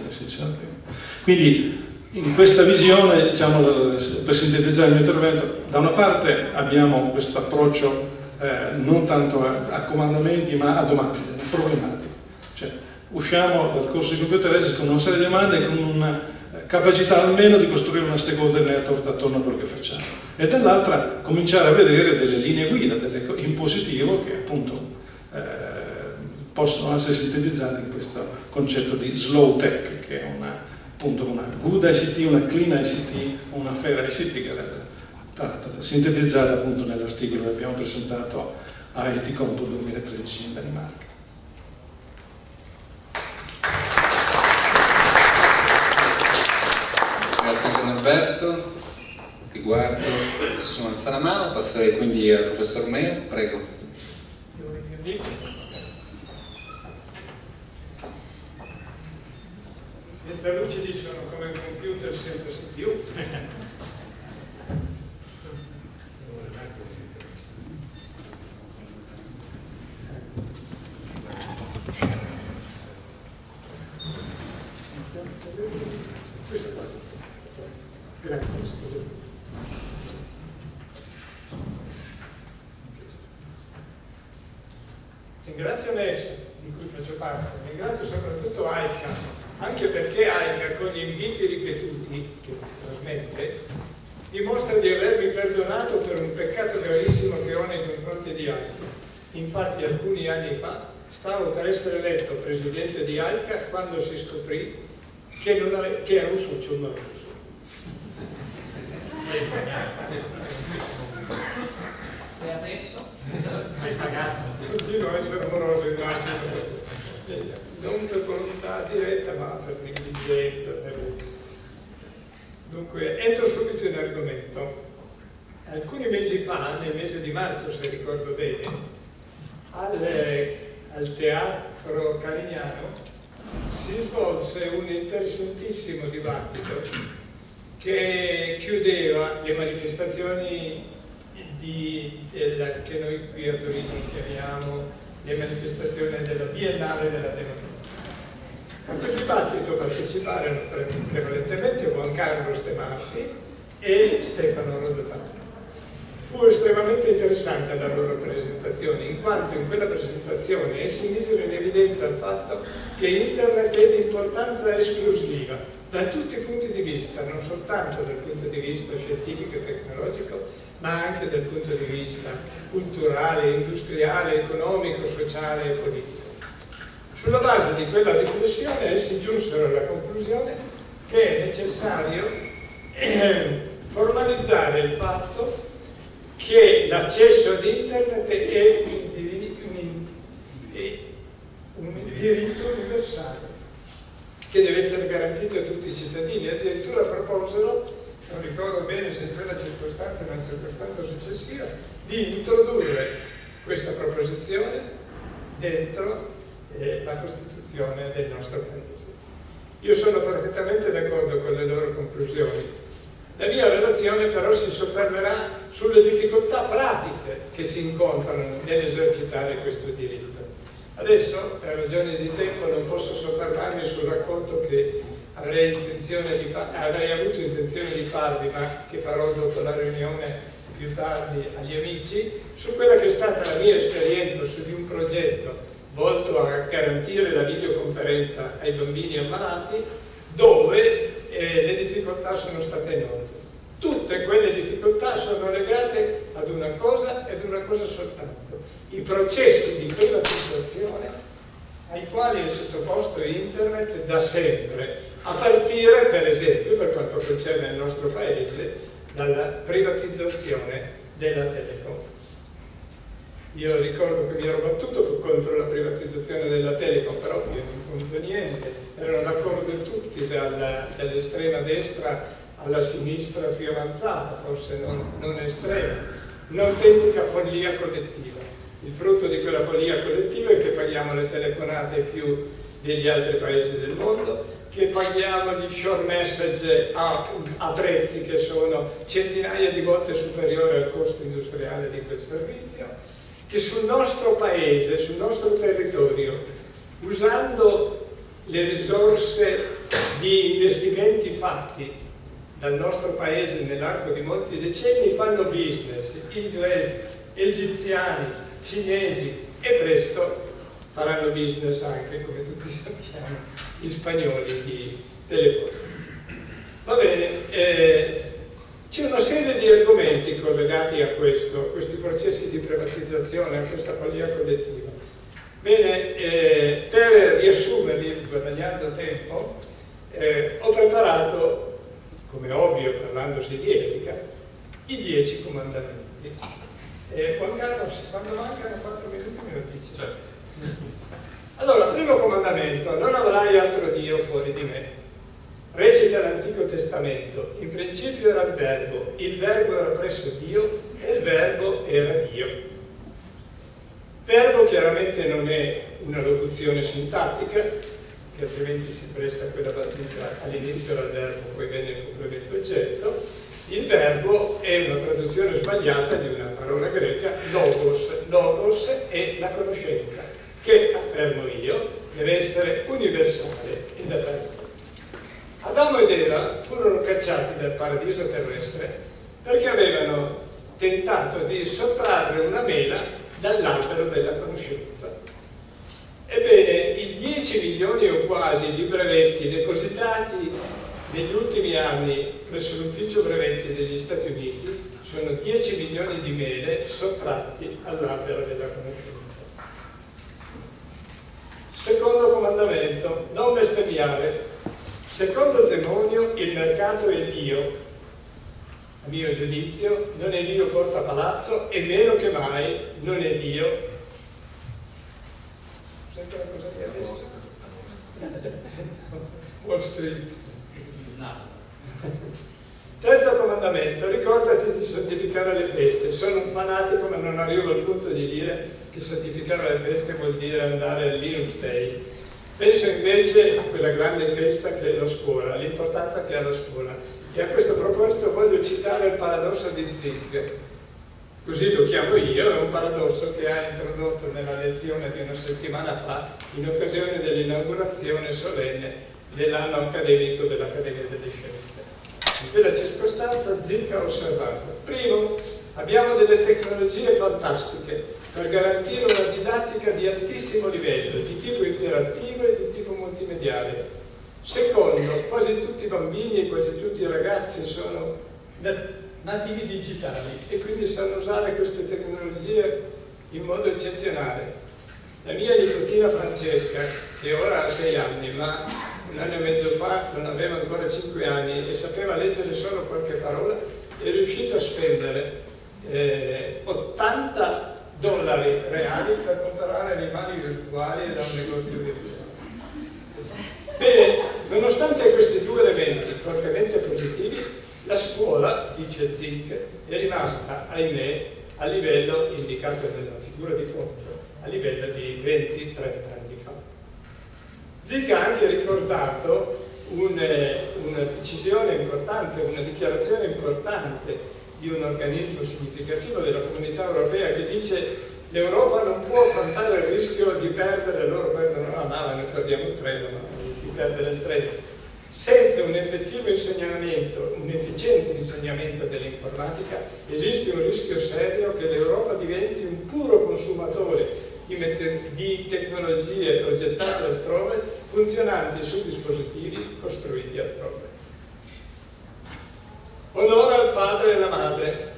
Quindi in questa visione, diciamo, per sintetizzare il mio intervento, da una parte abbiamo questo approccio eh, non tanto a, a, comandamenti ma a domande, a problematiche. Usciamo dal corso di computer con una serie di domande e con una capacità almeno di costruire una stakeholder network attorno a quello che facciamo. E dall'altra cominciare a vedere delle linee guida delle, in positivo che appunto eh, possono essere sintetizzate in questo concetto di slow tech, che è una appunto una good ICT, una clean ICT, una fair ICT che era sintetizzata appunto nell'articolo che abbiamo presentato a Eticompo 2013 in Danimarca. Grazie Gian Alberto, ti guardo, nessuno alza la mano, passerei quindi al professor Meo, prego. senza lucidi sono come un computer senza CPU. Qua. Grazie. Ringrazio NES, di cui faccio parte, ringrazio soprattutto AICA anche perché AICA con gli inviti ripetuti che trasmette dimostra di avermi perdonato per un peccato gravissimo che ho nei confronti di AICA. Infatti alcuni anni fa stavo per essere eletto presidente di AICA quando si scoprì che, ave, che era un socio moroso. E adesso? Hai pagato. Continuo a essere moroso, immagino non per volontà diretta ma per negligenza. Dunque, entro subito in argomento. Alcuni mesi fa, nel mese di marzo se ricordo bene, al, al Teatro Carignano si svolse un interessantissimo dibattito che chiudeva le manifestazioni di, della, che noi qui a Torino chiamiamo le manifestazioni della Biennale della Democrazia. A quel dibattito parteciparono prevalentemente Juan Carlos De Marti e Stefano Rodotano. Fu estremamente interessante la loro presentazione, in quanto in quella presentazione essi misero in evidenza il fatto che Internet è di importanza esclusiva da tutti i punti di vista, non soltanto dal punto di vista scientifico e tecnologico, ma anche dal punto di vista culturale, industriale, economico, sociale e politico. Sulla base di quella riflessione essi giunsero alla conclusione che è necessario eh, formalizzare il fatto che l'accesso ad internet è un diritto universale che deve essere garantito a tutti i cittadini. Addirittura proposero, non ricordo bene se in quella circostanza o in una circostanza successiva, di introdurre questa proposizione dentro e la Costituzione del nostro Paese. Io sono perfettamente d'accordo con le loro conclusioni. La mia relazione però si soffermerà sulle difficoltà pratiche che si incontrano nell'esercitare questo diritto. Adesso, per ragioni di tempo, non posso soffermarmi sul racconto che avrei, avrei avuto intenzione di farvi, ma che farò dopo la riunione più tardi agli amici, su quella che è stata la mia esperienza su di un progetto volto a garantire la videoconferenza ai bambini ammalati, dove eh, le difficoltà sono state enormi. Tutte quelle difficoltà sono legate ad una cosa ed una cosa soltanto, i processi di privatizzazione ai quali è sottoposto internet da sempre, a partire per esempio per quanto concerne il nostro paese dalla privatizzazione della Telecom. Io ricordo che mi ero battuto contro la privatizzazione della Telecom, però io non conto niente, erano d'accordo tutti, dall'estrema destra alla sinistra più avanzata, forse non, non estrema, un'autentica follia collettiva. Il frutto di quella follia collettiva è che paghiamo le telefonate più degli altri paesi del mondo, che paghiamo gli short message a, a, prezzi che sono centinaia di volte superiori al costo industriale di quel servizio, che sul nostro paese, sul nostro territorio, usando le risorse di investimenti fatti dal nostro paese nell'arco di molti decenni, fanno business inglesi, egiziani, cinesi e presto faranno business anche, come tutti sappiamo, gli spagnoli di telefono. Va bene, eh, c'è una serie di argomenti collegati a questo, a questi processi di privatizzazione, a questa follia collettiva. Bene, eh, per riassumerli, guadagnando tempo, eh, ho preparato, come ovvio parlandosi di etica, i dieci comandamenti. Eh, Carlos, quando mancano quattro minuti me lo dici. Certo. Allora, primo comandamento, non avrai altro Dio fuori di me. Recita l'Antico Testamento, in principio era il verbo, il verbo era presso Dio e il verbo era Dio. Verbo chiaramente non è una locuzione sintattica, che altrimenti si presta a quella battuta all'inizio del verbo, poi viene il complemento oggetto. Il verbo è una traduzione sbagliata di una parola greca, logos. Logos è la conoscenza che, affermo io, deve essere universale ed aperto. Adamo ed Eva furono cacciati dal paradiso terrestre perché avevano tentato di sottrarre una mela dall'albero della conoscenza. Ebbene, i 10 milioni o quasi di brevetti depositati negli ultimi anni presso l'ufficio brevetti degli Stati Uniti sono 10 milioni di mele sottratti all'albero della conoscenza. Secondo comandamento, non bestemmiare. Secondo il demonio il mercato è Dio. A mio giudizio non è Dio porta palazzo e meno che mai non è Dio. Senti una cosa che adesso? Wall Street. Terzo comandamento, ricordati di santificare le feste. Sono un fanatico ma non arrivo al punto di dire che santificare le feste vuol dire andare al Linux Day. Penso invece a quella grande festa che è la scuola, l'importanza che ha la scuola. E a questo proposito voglio citare il paradosso di Zig, così lo chiamo io, è un paradosso che ha introdotto nella lezione di una settimana fa in occasione dell'inaugurazione solenne dell'anno accademico dell'Accademia delle Scienze. In quella circostanza Zig ha osservato, primo, abbiamo delle tecnologie fantastiche, per garantire una didattica di altissimo livello, di tipo interattivo e di tipo multimediale. Secondo, quasi tutti i bambini e quasi tutti i ragazzi sono nativi digitali e quindi sanno usare queste tecnologie in modo eccezionale. La mia nipotina Francesca, che ora ha sei anni, ma un anno e mezzo fa non aveva ancora cinque anni e sapeva leggere solo qualche parola, è riuscita a spendere eh, 80 dollari reali per comprare animali virtuali da un negozio virtuale. Bene, nonostante questi due elementi fortemente positivi, la scuola, dice Zinc, è rimasta, ahimè, a livello indicato nella figura di fondo, a livello di 20-30 anni Zinc ha anche ricordato un, eh, una decisione importante, una dichiarazione importante di un organismo significativo della comunità europea che dice l'Europa non può affrontare il rischio di perdere, loro perdono la nave, noi perdiamo il treno, ma di perdere il treno. senza un effettivo insegnamento, un efficiente insegnamento dell'informatica, esiste un rischio serio che l'Europa diventi un puro consumatore di, tecnologie progettate altrove, funzionanti su dispositivi costruiti altrove. Onore al padre e alla madre.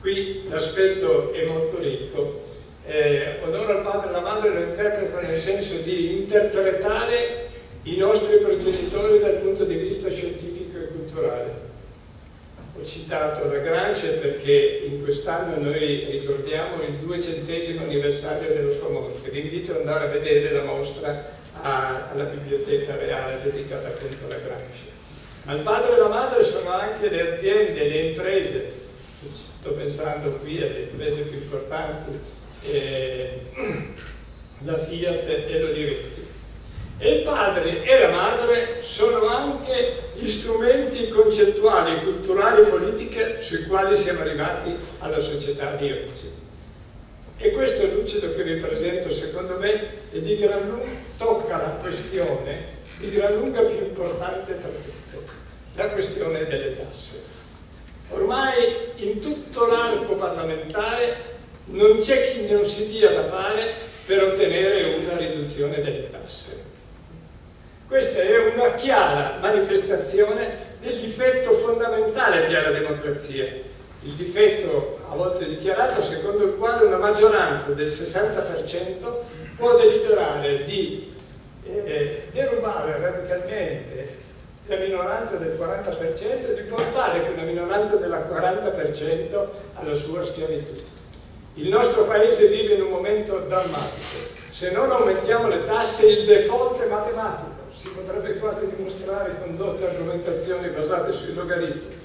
Qui l'aspetto è molto ricco. Eh, onore al padre e alla madre lo interpreto nel senso di interpretare i nostri progenitori dal punto di vista scientifico e culturale. Ho citato Lagrange perché in quest'anno noi ricordiamo il duecentesimo anniversario della sua morte. Vi invito ad andare a vedere la mostra alla Biblioteca Reale dedicata appunto a Lagrange. Ma il padre e la madre sono anche le aziende, le imprese. Sto pensando qui alle imprese più importanti, eh, la Fiat e l'Olivetti e il padre e la madre sono anche gli strumenti concettuali, culturali e politiche sui quali siamo arrivati alla società di oggi. E questo lucido che vi presento, secondo me, è di gran lunga, tocca la questione di gran lunga più importante tra tutte, la questione delle tasse. Ormai in tutto l'arco parlamentare non c'è chi non si dia da fare per ottenere una riduzione delle tasse. Questa è una chiara manifestazione del difetto fondamentale che ha la democrazia, il difetto a volte dichiarato secondo il quale una maggioranza del 60% può deliberare di eh, derubare radicalmente la minoranza del 40% e di portare quella minoranza del 40% alla sua schiavitù. Il nostro paese vive in un momento drammatico. Se non aumentiamo le tasse il default è matematico si potrebbe quasi dimostrare con dotte argomentazioni basate sui logaritmi.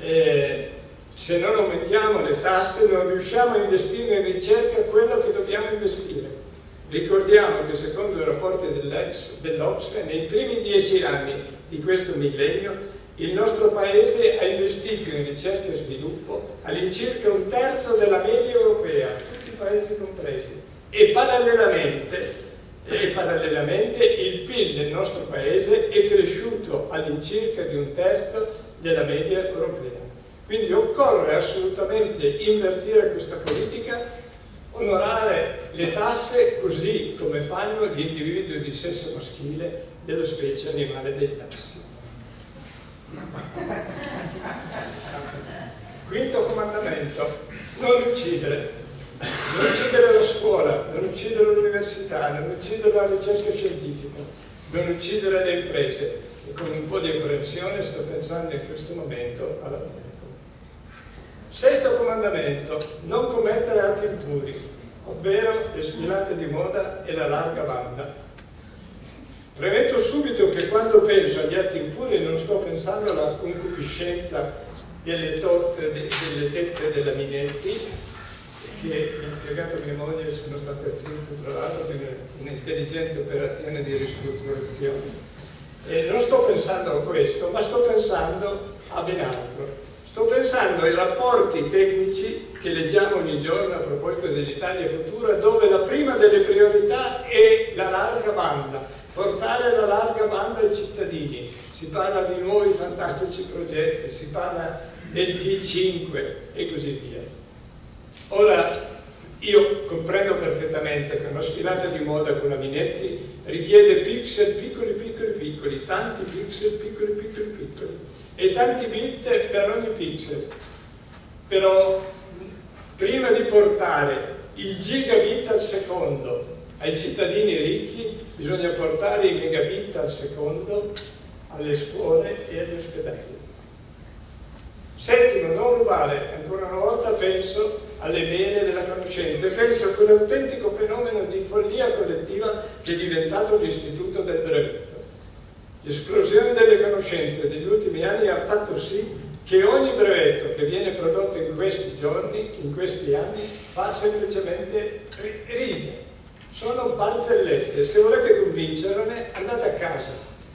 Eh, se non aumentiamo le tasse non riusciamo a investire in ricerca quello che dobbiamo investire. Ricordiamo che secondo i rapporti dell'Ocse nei primi dieci anni di questo millennio il nostro Paese ha investito in ricerca e sviluppo all'incirca un terzo della media europea, tutti i paesi compresi, e parallelamente e parallelamente il PIL del nostro paese è cresciuto all'incirca di un terzo della media europea. Quindi occorre assolutamente invertire questa politica, onorare le tasse così come fanno gli individui di sesso maschile della specie animale dei tassi. Quinto comandamento, non uccidere non uccidere scuola, non uccidere l'università, non uccidere la ricerca scientifica, non uccidere le imprese e con un po' di apprensione sto pensando in questo momento alla Telecom. Sesto comandamento, non commettere atti impuri, ovvero le sfilate di moda e la larga banda. Premetto subito che quando penso agli atti impuri non sto pensando alla concupiscenza delle torte, delle tette della Minetti, che il impiegato mia moglie sono state oggetto tra l'altro di un'intelligente operazione di ristrutturazione. E non sto pensando a questo, ma sto pensando a ben altro. Sto pensando ai rapporti tecnici che leggiamo ogni giorno a proposito dell'Italia futura, dove la prima delle priorità è la larga banda, portare la larga banda ai cittadini. Si parla di nuovi fantastici progetti, si parla del G5 e così via. Ora, io comprendo perfettamente che una sfilata di moda con la Minetti richiede pixel piccoli, piccoli, piccoli, tanti pixel piccoli, piccoli, piccoli e tanti bit per ogni pixel. Però prima di portare il gigabit al secondo ai cittadini ricchi bisogna portare i megabit al secondo alle scuole e agli ospedali. Settimo, non rubare, ancora una volta penso alle mele della conoscenza e penso a quell'autentico fenomeno di follia collettiva che è diventato l'istituto del brevetto. L'esplosione delle conoscenze degli ultimi anni ha fatto sì che ogni brevetto che viene prodotto in questi giorni, in questi anni, fa semplicemente ride. Sono barzellette. Se volete convincervene, andate a casa,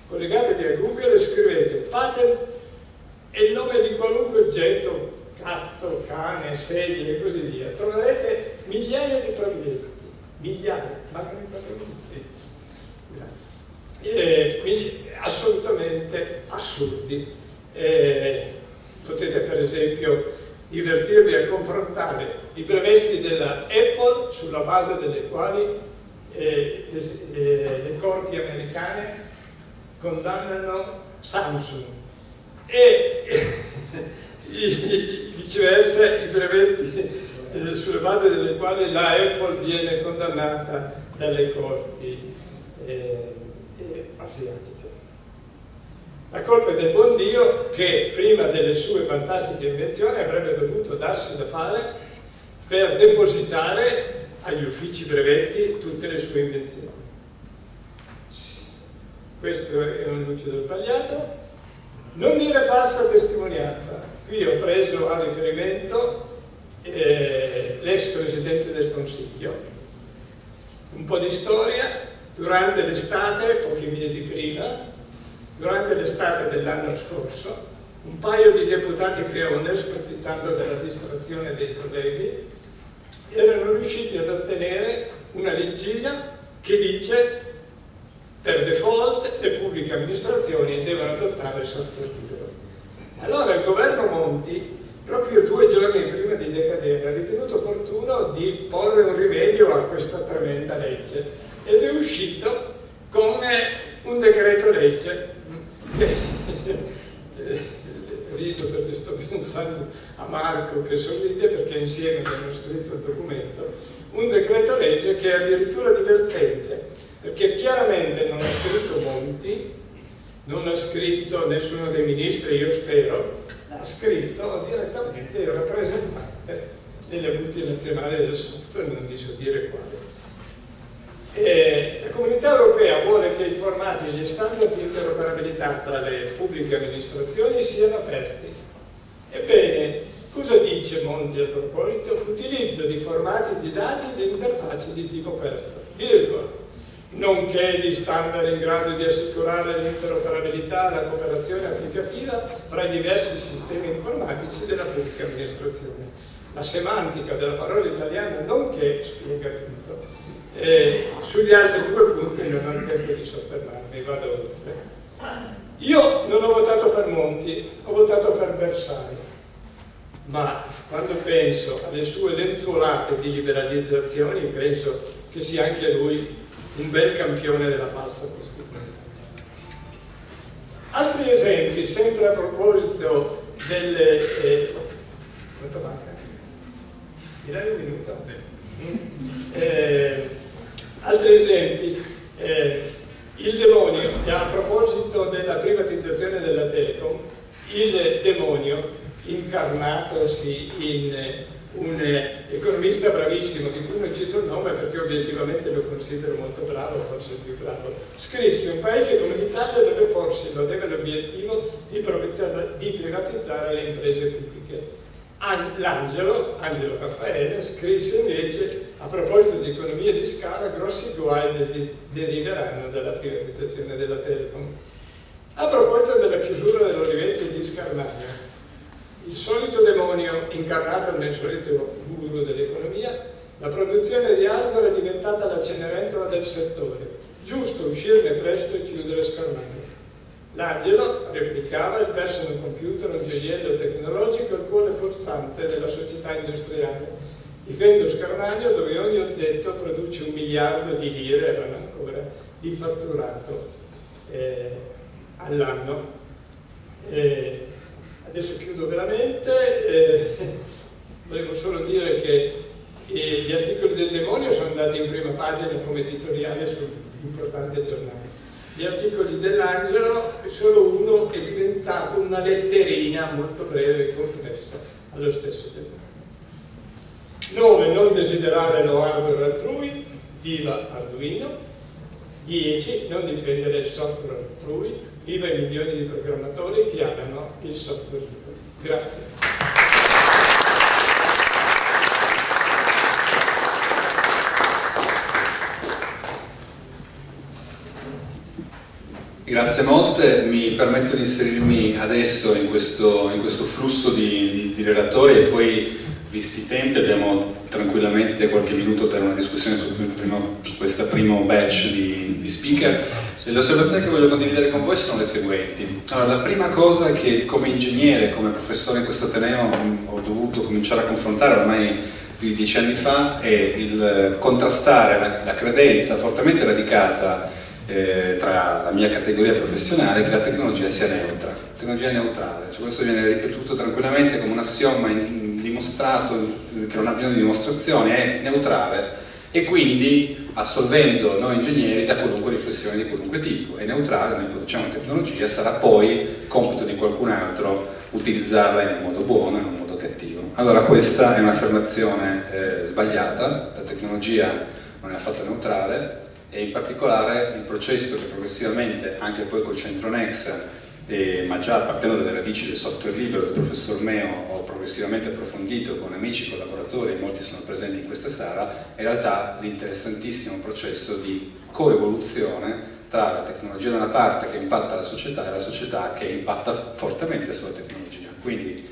collegatevi a Google e scrivete patent e il nome di qualunque oggetto gatto, cane, sedie e così via, troverete migliaia di progetti, migliaia, mancano i progetti. Grazie. E quindi assolutamente Eh, potete per esempio divertirvi a confrontare i brevetti della Apple sulla base delle quali eh, le, le corti americane condannano Samsung. E i, viceversa i brevetti eh, sulle basi delle quali la Apple viene condannata dalle corti eh, eh, asiatiche. La colpa è del buon Dio che prima delle sue fantastiche invenzioni avrebbe dovuto darsi da fare per depositare agli uffici brevetti tutte le sue invenzioni. Questo è un lucido sbagliato. Non dire falsa testimonianza. Qui ho preso a riferimento eh, l'ex Presidente del Consiglio. Un po' di storia. Durante l'estate, pochi mesi prima, durante l'estate dell'anno scorso, un paio di deputati creones, approfittando della distrazione dei colleghi, erano riusciti ad ottenere una leggina che dice per default le pubbliche amministrazioni devono adottare il software. Allora il governo Monti, proprio due giorni prima di decadere, ha ritenuto opportuno di porre un rimedio a questa tremenda legge ed è uscito con un decreto legge. Rido perché sto pensando a Marco che sorride perché insieme abbiamo scritto il documento, un decreto legge che è addirittura divertente, perché chiaramente non ha scritto Monti, non ha scritto nessuno dei ministri, io spero, ha scritto direttamente il rappresentante delle multinazionali del software, non vi so dire quale. E la comunità europea vuole che i formati e gli standard di interoperabilità tra le pubbliche amministrazioni siano aperti. Ebbene, cosa dice Monti a proposito? Utilizzo di formati di dati e di interfacce di tipo aperto, virgola, nonché di standard in grado di assicurare l'interoperabilità e la cooperazione applicativa tra i diversi sistemi informatici della pubblica amministrazione. La semantica della parola italiana nonché spiega tutto. Eh, sugli altri due punti non ho il tempo di soffermarmi, vado oltre. Io non ho votato per Monti, ho votato per Bersani, ma quando penso alle sue lenzuolate di liberalizzazioni penso che sia anche lui un bel campione della falsa costituzione. Altri esempi, sempre a proposito delle... Eh, quanto manca? Direi un minuto? Sì. Eh, altri esempi, eh, il demonio, a proposito della privatizzazione della Telecom, il demonio incarnatosi in un economista bravissimo, di cui non cito il nome perché obiettivamente lo considero molto bravo, forse più bravo, scrisse un paese come l'Italia deve porsi l'obiettivo di privatizzare le imprese pubbliche. L'Angelo, Angelo Raffaele, scrisse invece a proposito di economia di scala, grossi guai deriveranno dalla privatizzazione della Telecom. A proposito della chiusura dell'Olivetti di Scarnagno, il solito demonio incarnato nel solito guru dell'economia, la produzione di hardware è diventata la cenerentola del settore. Giusto uscirne presto e chiudere Scarnagno. L'Angelo replicava il personal computer, un gioiello tecnologico, il cuore pulsante della società industriale Difendo Scarnagno dove ogni addetto produce un miliardo di lire, erano ancora, di fatturato eh, all'anno. Eh, adesso chiudo veramente, eh, volevo solo dire che eh, gli articoli del demonio sono andati in prima pagina come editoriale su importanti giornali. Gli articoli dell'Angelo, solo uno è diventato una letterina molto breve e complessa allo stesso tempo. 9. Non desiderare lo hardware altrui, viva Arduino. 10. Non difendere il software altrui, viva i milioni di programmatori che amano il software libero. Grazie. Grazie molte, mi permetto di inserirmi adesso in questo, in questo flusso di, di, di relatori e poi visti i tempi abbiamo tranquillamente qualche minuto per una discussione su questo primo batch di, di speaker. Le osservazioni che voglio condividere con voi sono le seguenti. Allora, la prima cosa che come ingegnere, come professore in questo Ateneo ho dovuto cominciare a confrontare ormai più di dieci anni fa è il contrastare la, la credenza fortemente radicata eh, tra la mia categoria professionale che la tecnologia sia neutra. Tecnologia neutrale, cioè questo viene ripetuto tranquillamente come un assioma in, dimostrato, che non ha bisogno di dimostrazione, è neutrale e quindi assolvendo noi ingegneri da qualunque riflessione di qualunque tipo. È neutrale, noi produciamo tecnologia, sarà poi compito di qualcun altro utilizzarla in un modo buono, in un modo cattivo. Allora questa è un'affermazione eh, sbagliata, la tecnologia non è affatto neutrale e in particolare il processo che progressivamente, anche poi col centro Nex, eh, ma già partendo dalle radici del software libero del professor Meo progressivamente approfondito con amici, collaboratori, molti sono presenti in questa sala, in realtà l'interessantissimo processo di coevoluzione tra la tecnologia da una parte che impatta la società e la società che impatta fortemente sulla tecnologia. Quindi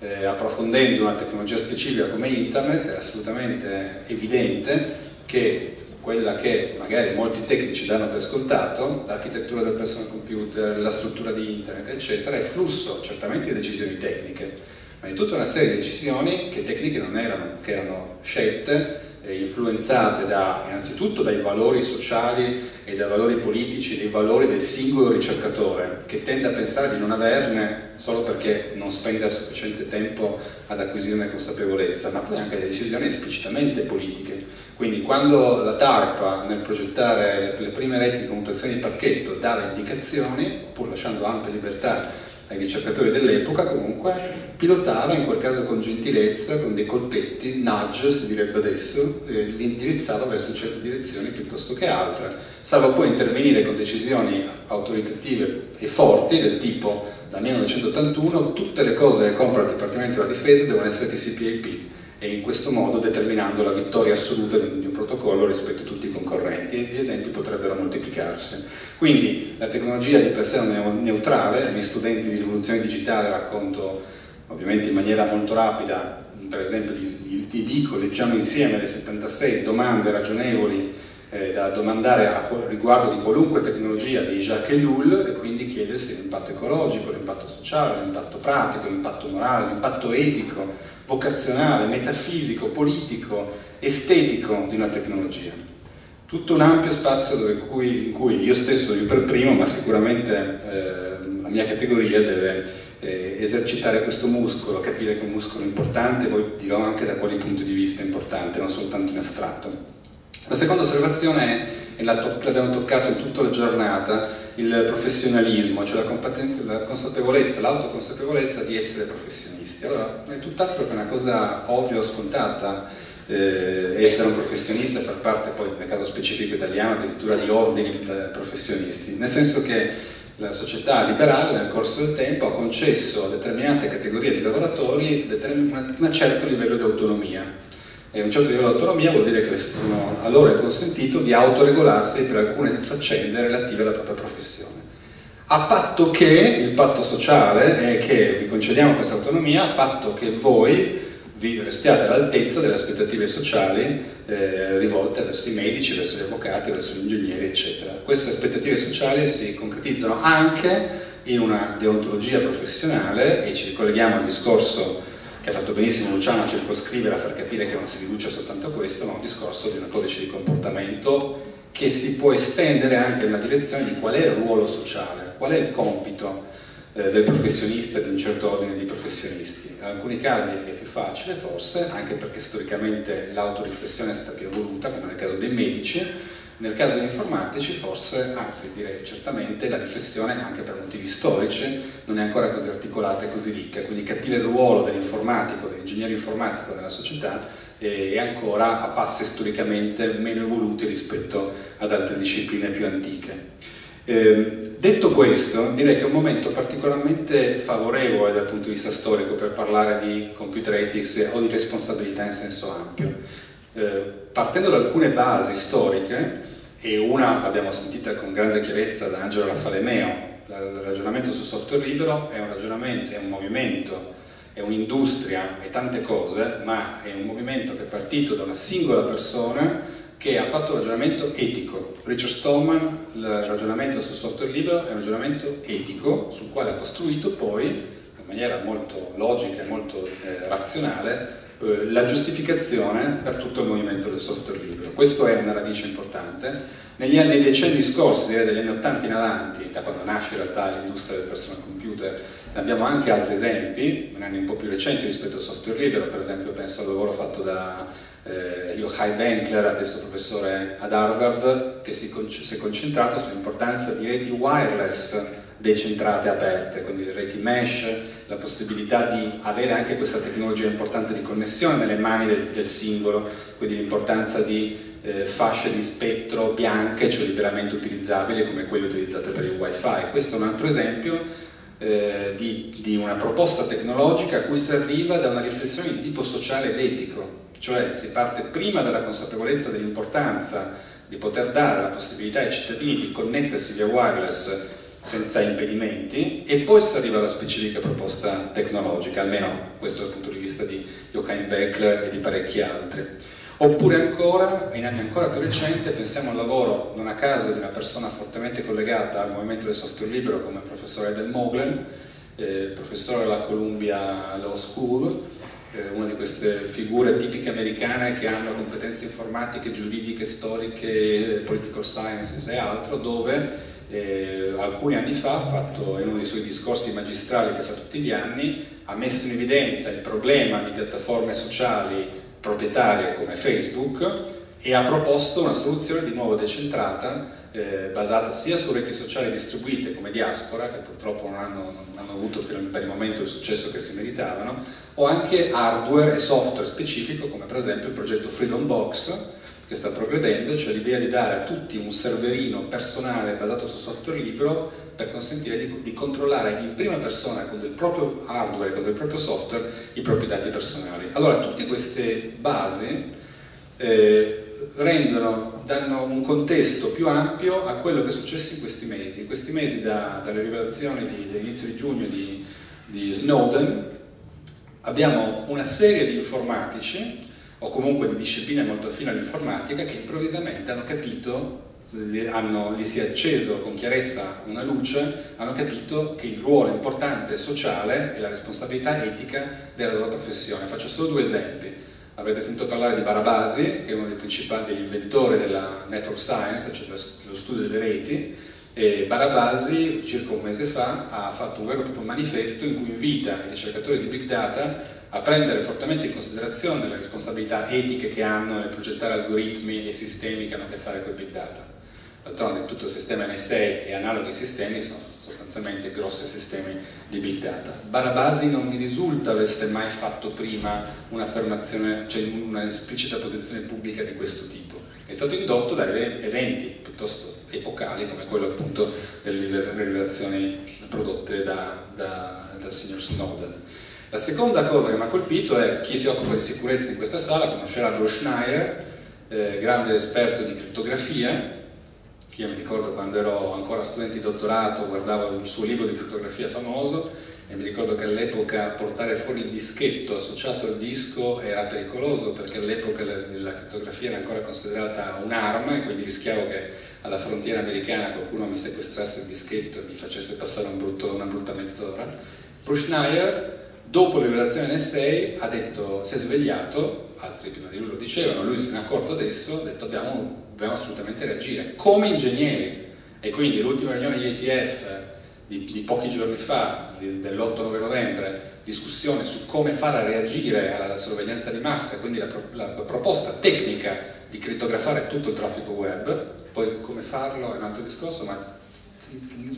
eh, approfondendo una tecnologia specifica come internet è assolutamente evidente che quella che magari molti tecnici danno per scontato, l'architettura del personal computer, la struttura di internet, eccetera, è flusso certamente di decisioni tecniche, ma di tutta una serie di decisioni che tecniche non erano, che erano scelte influenzate da, innanzitutto dai valori sociali e dai valori politici, dei valori del singolo ricercatore, che tende a pensare di non averne solo perché non spende sufficiente tempo ad acquisire una consapevolezza, ma poi anche delle decisioni esplicitamente politiche. Quindi quando la TARPA nel progettare le prime reti di commutazione di pacchetto dava indicazioni, pur lasciando ampia libertà ai ricercatori dell'epoca comunque, pilotava in quel caso con gentilezza, con dei colpetti, nudge si direbbe adesso, eh, li indirizzava verso certe direzioni piuttosto che altre, salvo poi intervenire con decisioni autoritative e forti del tipo dal 1981 tutte le cose che compra il Dipartimento della Difesa devono essere TCP/IP e in questo modo determinando la vittoria assoluta di un protocollo rispetto a tutti concorrenti e gli esempi potrebbero moltiplicarsi. Quindi la tecnologia di per sé non è neutrale, ai miei studenti di rivoluzione digitale racconto ovviamente in maniera molto rapida, per esempio gli dico, leggiamo insieme le 76 domande ragionevoli eh, da domandare a, riguardo di qualunque tecnologia di Jacques Ellul e quindi chiedersi l'impatto ecologico, l'impatto sociale, l'impatto pratico, l'impatto morale, l'impatto etico, vocazionale, metafisico, politico, estetico di una tecnologia. Tutto un ampio spazio cui, in cui io stesso, io per primo, ma sicuramente eh, la mia categoria deve eh, esercitare questo muscolo, capire che è un muscolo importante, poi dirò anche da quali punti di vista è importante, non soltanto in astratto. La seconda osservazione è, e l'abbiamo toccato in tutta la giornata, il professionalismo, cioè la, consapevolezza, l'autoconsapevolezza di essere professionisti. Allora, è tutt'altro che una cosa ovvia o scontata eh, essere un professionista e far parte poi, nel caso specifico italiano, addirittura di ordini professionisti, nel senso che la società liberale nel corso del tempo ha concesso a determinate categorie di lavoratori un certo livello di autonomia e un certo livello di autonomia vuol dire che sono, a loro è consentito di autoregolarsi per alcune faccende relative alla propria professione. A patto che, il patto sociale è che vi concediamo questa autonomia, a patto che voi vi restiate all'altezza delle aspettative sociali eh, rivolte verso i medici, verso gli avvocati, verso gli ingegneri, eccetera. Queste aspettative sociali si concretizzano anche in una deontologia professionale e ci ricolleghiamo al discorso che ha fatto benissimo Luciano a circoscrivere, a far capire che non si riduce soltanto a questo, ma un discorso di un codice di comportamento che si può estendere anche nella direzione di qual è il ruolo sociale, qual è il compito eh, del professionista di un certo ordine di professionisti. In alcuni casi è più facile forse, anche perché storicamente l'autoriflessione è stata più evoluta, come nel caso dei medici, nel caso degli informatici forse, anzi direi certamente, la riflessione anche per motivi storici non è ancora così articolata e così ricca, quindi capire il ruolo dell'informatico, dell'ingegnere informatico nella società è ancora a passi storicamente meno evoluti rispetto ad altre discipline più antiche. Eh, detto questo, direi che è un momento particolarmente favorevole dal punto di vista storico per parlare di computer ethics o di responsabilità in senso ampio. Eh, partendo da alcune basi storiche, e una l'abbiamo sentita con grande chiarezza da Angelo Raffalemeo, il ragionamento sul software libero è un ragionamento, è un movimento è un'industria, è tante cose, ma è un movimento che è partito da una singola persona che ha fatto un ragionamento etico. Richard Stallman, il ragionamento sul software libero è un ragionamento etico sul quale ha costruito poi, in maniera molto logica e molto eh, razionale, eh, la giustificazione per tutto il movimento del software libero. Questo è una radice importante. Negli anni, decenni scorsi, direi dagli anni 80 in avanti, da quando nasce in realtà l'industria del personal computer, abbiamo anche altri esempi, in anni un po' più recenti rispetto al software libero, per esempio penso al lavoro fatto da eh, Yochai Benkler, adesso professore ad Harvard, che si, si è concentrato sull'importanza di reti wireless decentrate aperte, quindi le reti mesh, la possibilità di avere anche questa tecnologia importante di connessione nelle mani del, del singolo, quindi l'importanza di eh, fasce di spettro bianche, cioè liberamente utilizzabili come quelle utilizzate per il wifi. Questo è un altro esempio eh, di, di una proposta tecnologica a cui si arriva da una riflessione di tipo sociale ed etico, cioè si parte prima dalla consapevolezza dell'importanza di poter dare la possibilità ai cittadini di connettersi via wireless senza impedimenti e poi si arriva alla specifica proposta tecnologica, almeno questo dal punto di vista di Joachim Beckler e di parecchi altri. Oppure ancora, in anni ancora più recenti, pensiamo al lavoro non a caso di una persona fortemente collegata al movimento del software libero come il professore Edel Moglen, eh, professore alla Columbia Law School, una di queste figure tipiche americane che hanno competenze informatiche, giuridiche, storiche, political sciences e altro, dove eh, alcuni anni fa, fatto, in uno dei suoi discorsi magistrali che fa tutti gli anni, ha messo in evidenza il problema di piattaforme sociali proprietarie come Facebook e ha proposto una soluzione di nuovo decentrata eh, basata sia su reti sociali distribuite come Diaspora, che purtroppo non hanno, non hanno avuto per il momento il successo che si meritavano, o anche hardware e software specifico come per esempio il progetto Freedom Box, che sta progredendo, cioè l'idea di dare a tutti un serverino personale basato su software libero per consentire di, di controllare in prima persona con del proprio hardware, con del proprio software, i propri dati personali. Allora tutte queste basi eh, rendono, danno un contesto più ampio a quello che è successo in questi mesi. In questi mesi da, dalle rivelazioni dell'inizio di giugno di, di Snowden abbiamo una serie di informatici o comunque di discipline molto affine all'informatica che improvvisamente hanno capito, hanno, gli si è acceso con chiarezza una luce, hanno capito che il ruolo importante sociale e la responsabilità etica della loro professione. Faccio solo due esempi. Avrete sentito parlare di Barabasi, che è uno dei principali inventori della network science, cioè lo studio delle reti, e Barabasi circa un mese fa ha fatto un vero e proprio manifesto in cui invita i ricercatori di big data a prendere fortemente in considerazione le responsabilità etiche che hanno nel progettare algoritmi e sistemi che hanno a che fare con il big data. D'altronde tutto il sistema NSA e analoghi sistemi sono sostanzialmente grossi sistemi di big data. Barabasi non mi risulta avesse mai fatto prima un'affermazione, cioè una esplicita posizione pubblica di questo tipo. È stato indotto da eventi piuttosto epocali come quello appunto delle rivelazioni prodotte da, da, dal signor Snowden. La seconda cosa che mi ha colpito è chi si occupa di sicurezza in questa sala conoscerà Bruce Schneier, eh, grande esperto di crittografia, io mi ricordo quando ero ancora studente di dottorato, guardavo il suo libro di crittografia famoso e mi ricordo che all'epoca portare fuori il dischetto associato al disco era pericoloso perché all'epoca la, la, crittografia era ancora considerata un'arma e quindi rischiavo che alla frontiera americana qualcuno mi sequestrasse il dischetto e mi facesse passare un brutto, una brutta mezz'ora. Bruce Schneier, dopo la rivelazione NSA, ha detto, si è svegliato, altri prima di lui lo dicevano, lui se ne è accorto adesso, ha detto abbiamo dobbiamo assolutamente reagire come ingegneri. E quindi l'ultima riunione di ETF di, di pochi giorni fa, dell'8-9 novembre, discussione su come fare reagire alla sorveglianza di massa, quindi la, la, la proposta tecnica di crittografare tutto il traffico web, poi come farlo è un altro discorso, ma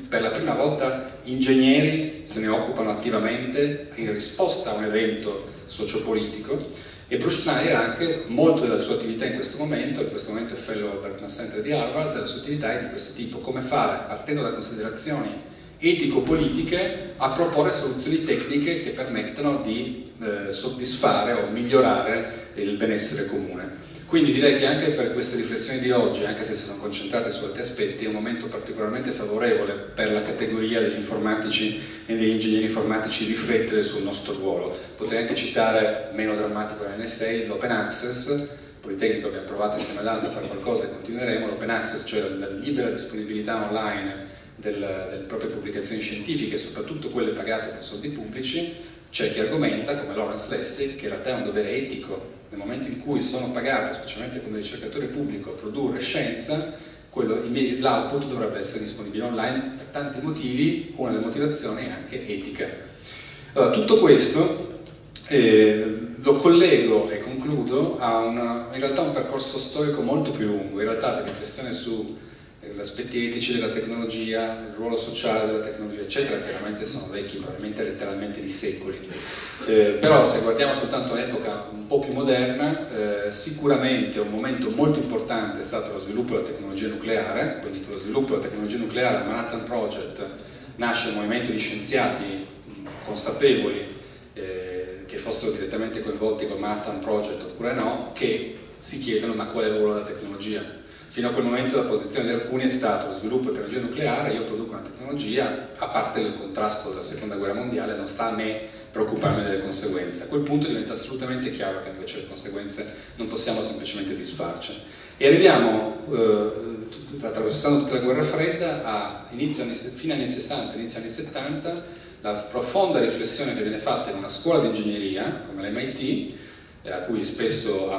per la prima volta ingegneri se ne occupano attivamente in risposta a un evento sociopolitico e Bruce Schneier anche molto della sua attività in questo momento, in questo momento è fellow al Berkman Center di Harvard, la sua attività è di questo tipo, come fare, partendo da considerazioni etico-politiche, a proporre soluzioni tecniche che permettano di eh, soddisfare o migliorare il benessere comune. Quindi direi che anche per queste riflessioni di oggi, anche se si sono concentrate su altri aspetti, è un momento particolarmente favorevole per la categoria degli informatici e degli ingegneri informatici riflettere sul nostro ruolo. Potrei anche citare, meno drammatico nell'NSA, l'open access, Politecnico abbiamo provato insieme ad altri a fare qualcosa e continueremo, l'open access, cioè la libera disponibilità online del, delle proprie pubblicazioni scientifiche, soprattutto quelle pagate con soldi pubblici, c'è chi argomenta, come Lawrence Lessig, che in realtà è un dovere etico nel momento in cui sono pagato, specialmente come ricercatore pubblico, a produrre scienza, l'output dovrebbe essere disponibile online per tanti motivi, una delle motivazioni è anche etica. Allora, tutto questo eh, lo collego e concludo a una, in realtà un percorso storico molto più lungo, in realtà la riflessione su gli aspetti etici della tecnologia, il ruolo sociale della tecnologia, eccetera, chiaramente sono vecchi, probabilmente letteralmente di secoli. Eh, però se guardiamo soltanto un'epoca un po' più moderna, eh, sicuramente un momento molto importante è stato lo sviluppo della tecnologia nucleare, quindi con lo sviluppo della tecnologia nucleare, il Manhattan Project, nasce un movimento di scienziati consapevoli eh, che fossero direttamente coinvolti col Manhattan Project oppure no, che si chiedono ma qual è il ruolo della tecnologia? Fino a quel momento la posizione di alcuni è stata sviluppo di tecnologia nucleare, io produco una tecnologia, a parte il contrasto della seconda guerra mondiale, non sta a me preoccuparmi delle conseguenze. A quel punto diventa assolutamente chiaro che invece le conseguenze non possiamo semplicemente disfarci. E arriviamo, eh, attraversando tutta la guerra fredda, a inizio anni, fine anni 60, inizio anni 70, la profonda riflessione che viene fatta in una scuola di ingegneria, come l'MIT, a cui spesso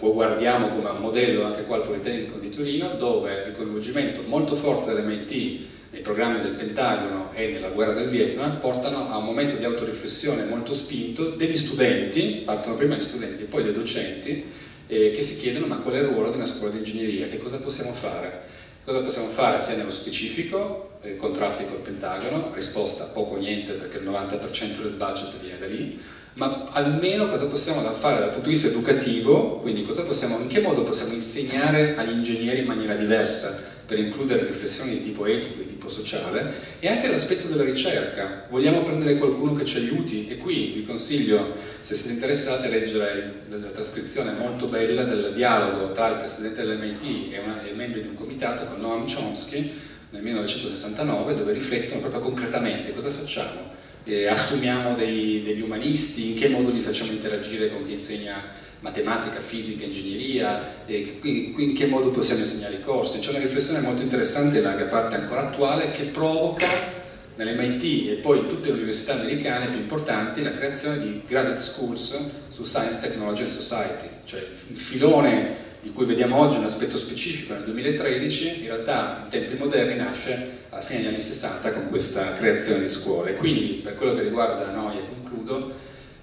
guardiamo come un modello anche qua al Politecnico di Torino, dove il coinvolgimento molto forte dell'MIT nei programmi del Pentagono e nella guerra del Vietnam portano a un momento di autoriflessione molto spinto degli studenti, partono prima gli studenti e poi dei docenti, eh, che si chiedono ma qual è il ruolo di una scuola di ingegneria, che cosa possiamo fare? Cosa possiamo fare sia nello specifico, eh, contratti col Pentagono, risposta poco o niente perché il 90% del budget viene da lì, ma almeno cosa possiamo fare dal punto di vista educativo, quindi possiamo, in che modo possiamo insegnare agli ingegneri in maniera diversa per includere riflessioni di tipo etico e di tipo sociale e anche l'aspetto della ricerca. Vogliamo prendere qualcuno che ci aiuti? E qui vi consiglio, se siete interessati, a leggere la trascrizione molto bella del dialogo tra il presidente dell'MIT e, una, e membri di un comitato con Noam Chomsky nel 1969 dove riflettono proprio concretamente. Cosa facciamo eh, assumiamo dei, degli umanisti, in che modo li facciamo interagire con chi insegna matematica, fisica, ingegneria, e in che modo possiamo insegnare i corsi. C'è una riflessione molto interessante, in larga parte ancora attuale, che provoca nell'MIT e poi in tutte le università americane più importanti la creazione di graduate schools su Science, Technology and Society, cioè il filone di cui vediamo oggi un aspetto specifico nel 2013, in realtà in tempi moderni nasce alla fine degli anni 60 con questa creazione di scuole. Quindi per quello che riguarda noi, e concludo,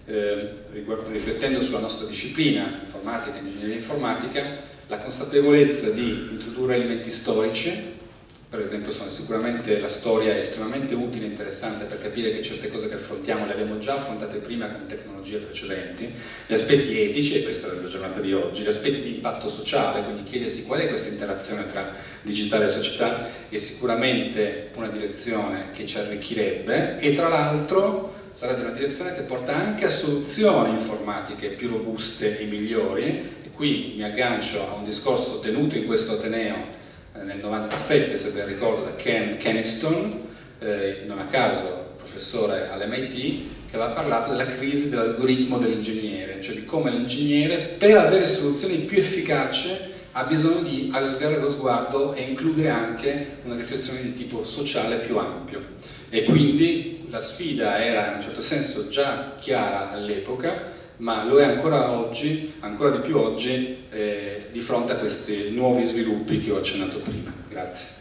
eh, riflettendo sulla nostra disciplina, informatica e ingegneria informatica, la consapevolezza di introdurre elementi storici per esempio sono, sicuramente la storia è estremamente utile e interessante per capire che certe cose che affrontiamo le abbiamo già affrontate prima con tecnologie precedenti, gli aspetti etici, e questa è la giornata di oggi, gli aspetti di impatto sociale, quindi chiedersi qual è questa interazione tra digitale e società è sicuramente una direzione che ci arricchirebbe e tra l'altro sarebbe una direzione che porta anche a soluzioni informatiche più robuste e migliori. E qui mi aggancio a un discorso tenuto in questo Ateneo nel 97, se ben ricordo, da Ken Keniston, eh, non a caso professore all'MIT, che aveva parlato della crisi dell'algoritmo dell'ingegnere, cioè di come l'ingegnere per avere soluzioni più efficaci ha bisogno di allargare lo sguardo e includere anche una riflessione di tipo sociale più ampio. E quindi la sfida era in un certo senso già chiara all'epoca, ma lo è ancora oggi, ancora di più oggi, eh, di fronte a questi nuovi sviluppi che ho accennato prima. Grazie.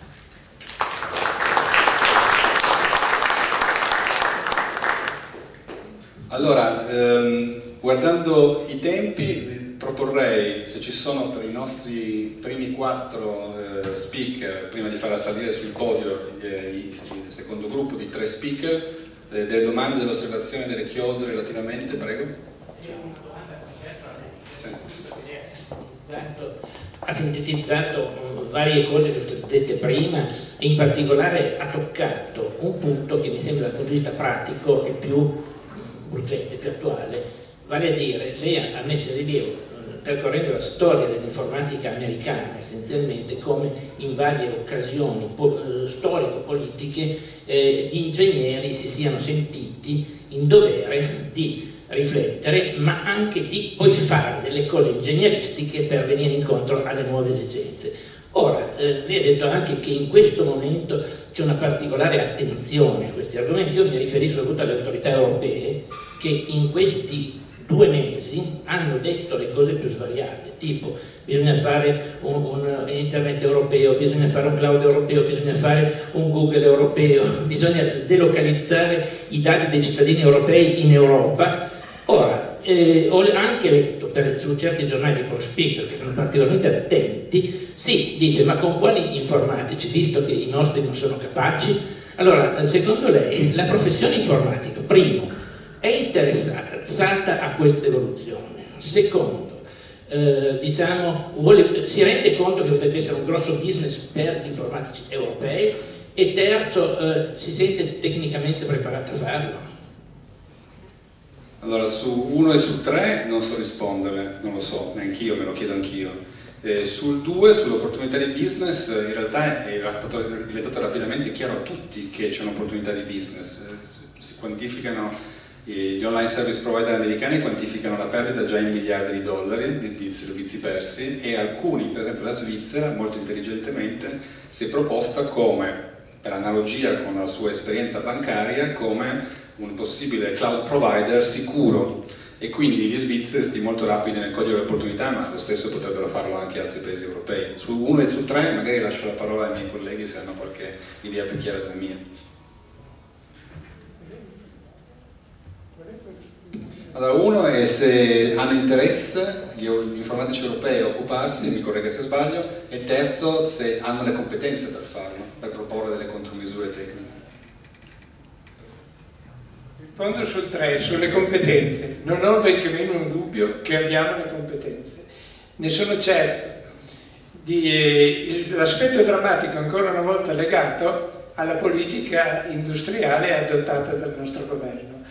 Allora, ehm, guardando i tempi, proporrei, se ci sono per i nostri primi quattro eh, speaker, prima di farla salire sul podio eh, il secondo gruppo di tre speaker, eh, delle domande, delle osservazioni, delle chiose relativamente, prego. Ha sintetizzato varie cose che sono state dette prima e in particolare ha toccato un punto che mi sembra dal punto di vista pratico e più urgente, più attuale, vale a dire, lei ha messo in rilievo percorrendo la storia dell'informatica americana essenzialmente come in varie occasioni po- storico-politiche eh, gli ingegneri si siano sentiti in dovere di riflettere, ma anche di poi fare delle cose ingegneristiche per venire incontro alle nuove esigenze. Ora, eh, lei ha detto anche che in questo momento c'è una particolare attenzione a questi argomenti, io mi riferisco soprattutto alle autorità europee che in questi due mesi hanno detto le cose più svariate, tipo bisogna fare un, un, internet europeo, bisogna fare un cloud europeo, bisogna fare un Google europeo, bisogna delocalizzare i dati dei cittadini europei in Europa. Eh, anche letto per, su certi giornali tipo Speaker che sono particolarmente attenti, sì, dice ma con quali informatici, visto che i nostri non sono capaci? Allora, secondo lei la professione informatica, primo, è interessata a questa evoluzione. Secondo, eh, diciamo, vuole, si rende conto che potrebbe essere un grosso business per gli informatici europei e terzo, eh, si sente tecnicamente preparato a farlo. Allora, su 1 e su 3 non so rispondere, non lo so, neanch'io, me lo chiedo anch'io. Eh, sul 2, sull'opportunità di business, in realtà è diventato rapidamente chiaro a tutti che c'è un'opportunità di business, si quantificano gli online service provider americani quantificano la perdita già in miliardi di dollari di, di, servizi persi e alcuni, per esempio la Svizzera, molto intelligentemente si è proposta come, per analogia con la sua esperienza bancaria, come un possibile cloud provider sicuro e quindi gli svizzeri sono molto rapidi nel cogliere le opportunità, ma lo stesso potrebbero farlo anche altri paesi europei. Su 1 e su 3 magari lascio la parola ai miei colleghi se hanno qualche idea più chiara della mia. Allora, uno è se hanno interesse gli informatici europei a occuparsi, mi corregga se sbaglio, e terzo se hanno le competenze per farlo, per proporre delle contromisure tecniche. Rispondo sul 3, sulle competenze. Non ho benché meno un dubbio che abbiamo le competenze. Ne sono certo. Eh, l'aspetto drammatico ancora una volta legato alla politica industriale adottata dal nostro governo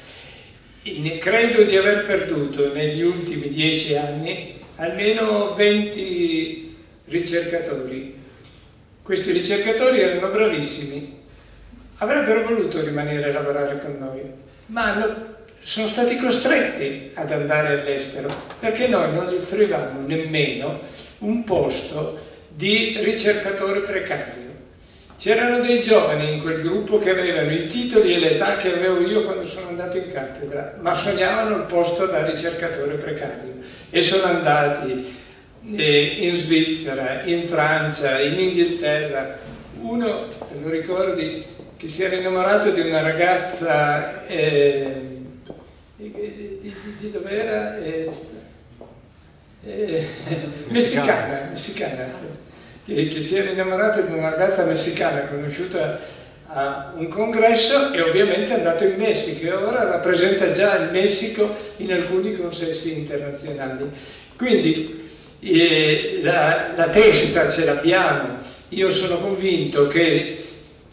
credo di aver perduto negli ultimi dieci anni almeno 20 ricercatori. Questi ricercatori erano bravissimi, avrebbero voluto rimanere a lavorare con noi, ma sono stati costretti ad andare all'estero perché noi non gli offrivamo nemmeno un posto di ricercatore precario. C'erano dei giovani in quel gruppo che avevano i titoli e l'età che avevo io quando sono andato in cattedra, ma sognavano il posto da ricercatore precario e sono andati eh, in Svizzera, in Francia, in Inghilterra. Uno, lo ricordi, che si era innamorato di una ragazza eh, di, di, di, di dove era? Eh, eh, messicana, messicana che, che si era innamorato di una ragazza messicana conosciuta a un congresso e ovviamente è andato in Messico e ora rappresenta già il Messico in alcuni consessi internazionali. Quindi eh, la, la testa ce l'abbiamo, io sono convinto che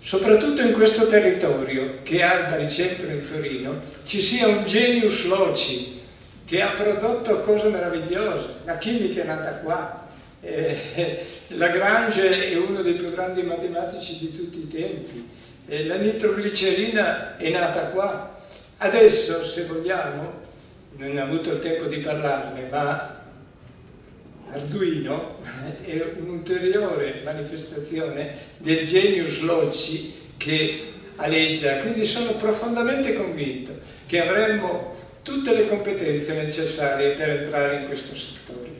soprattutto in questo territorio che ha baricentro in Torino ci sia un genius loci che ha prodotto cose meravigliose, la chimica è nata qua, eh, Lagrange è uno dei più grandi matematici di tutti i tempi, eh, la nitroglicerina è nata qua. Adesso, se vogliamo, non ho avuto il tempo di parlarne, ma Arduino è un'ulteriore manifestazione del genius loci che aleggia, quindi sono profondamente convinto che avremmo tutte le competenze necessarie per entrare in questo settore.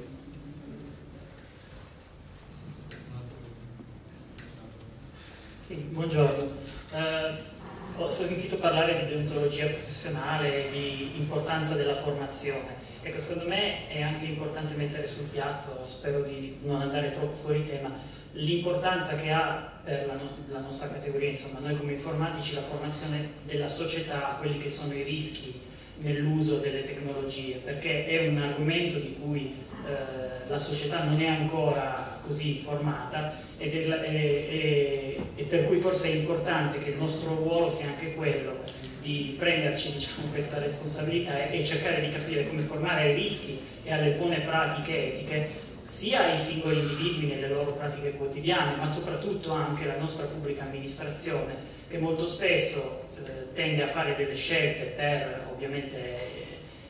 Sì, buongiorno. Eh, ho sentito parlare di deontologia professionale, di importanza della formazione. Ecco, secondo me è anche importante mettere sul piatto, spero di non andare troppo fuori tema, l'importanza che ha per la, no la, nostra categoria, insomma, noi come informatici, la formazione della società, quelli che sono i rischi nell'uso delle tecnologie, perché è un argomento di cui eh, la società non è ancora così formata ed è, è, e per cui forse è importante che il nostro ruolo sia anche quello di prenderci diciamo, questa responsabilità e, cercare di capire come formare ai rischi e alle buone pratiche etiche sia i singoli individui nelle loro pratiche quotidiane, ma soprattutto anche la nostra pubblica amministrazione, che molto spesso eh, tende a fare delle scelte per ovviamente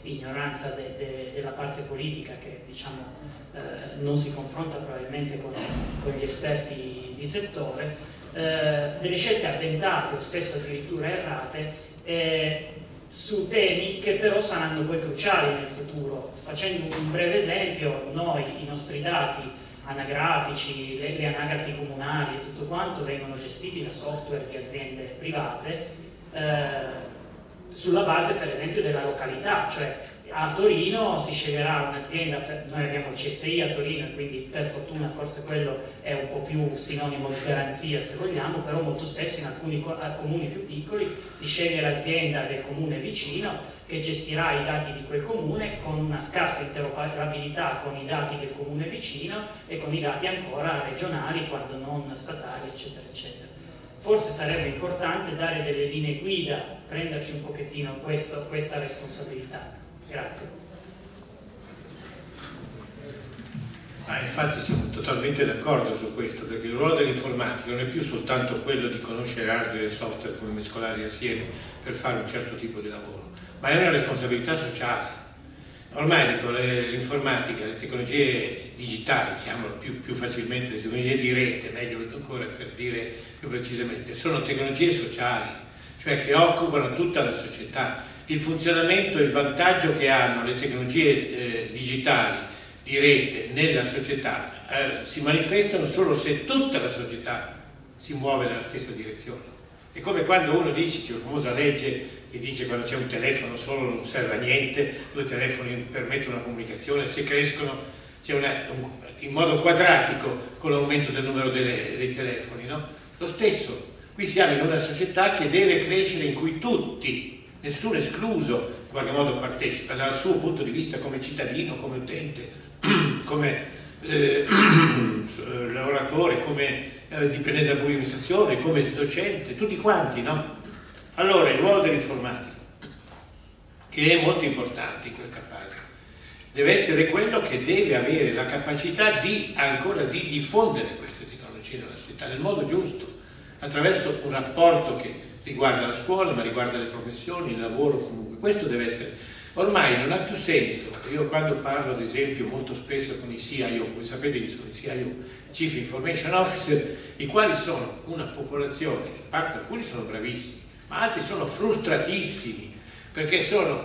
ignoranza de, de, della parte politica che diciamo, eh, non si confronta probabilmente con, con gli esperti di settore, eh, delle scelte avventate o spesso addirittura errate eh, su temi che però saranno poi cruciali nel futuro. Facendo un breve esempio, noi i nostri dati anagrafici, le, le anagrafi comunali e tutto quanto vengono gestiti da software di aziende private eh, sulla base per esempio della località, cioè a Torino si sceglierà un'azienda, noi abbiamo il CSI a Torino e quindi per fortuna forse quello è un po' più sinonimo di garanzia se vogliamo, però molto spesso in alcuni comuni più piccoli si sceglie l'azienda del comune vicino che gestirà i dati di quel comune con una scarsa interoperabilità con i dati del comune vicino e con i dati ancora regionali quando non statali eccetera eccetera. Forse sarebbe importante dare delle linee guida, prenderci un pochettino questo, questa responsabilità. Grazie. Ah, infatti siamo totalmente d'accordo su questo, perché il ruolo dell'informatica non è più soltanto quello di conoscere hardware e software come mescolarli assieme per fare un certo tipo di lavoro, ma è una responsabilità sociale Ormai l'informatica, le tecnologie digitali, chiamalo più, più, facilmente, le tecnologie di rete, meglio ancora per dire più precisamente, sono tecnologie sociali, cioè che occupano tutta la società. Il funzionamento e il vantaggio che hanno le tecnologie eh, digitali di rete nella società eh, si manifestano solo se tutta la società si muove nella stessa direzione. È come quando uno dice, c'è la famosa legge che dice quando c'è un telefono solo non serve a niente, due telefoni permettono la comunicazione, se crescono c'è un, in modo quadratico con l'aumento del numero delle, dei telefoni. No? Lo stesso, qui siamo in una società che deve crescere in cui tutti, nessuno escluso, in qualche modo partecipa dal suo punto di vista come cittadino, come utente, come eh, lavoratore, come eh, dipendente della pubblica amministrazione, come docente, tutti quanti, no? Allora, il ruolo dell'informatica, che è molto importante in questa fase, deve essere quello che deve avere la capacità di ancora di diffondere queste tecnologie nella società nel modo giusto, attraverso un rapporto che riguarda la scuola, ma riguarda le professioni, il lavoro comunque. Questo deve essere. Ormai non ha più senso, io quando parlo ad esempio molto spesso con i CIO, voi sapete chi sono i CIO, Chief Information Officer, i quali sono una popolazione, in parte alcuni sono bravissimi, ma altri sono frustratissimi perché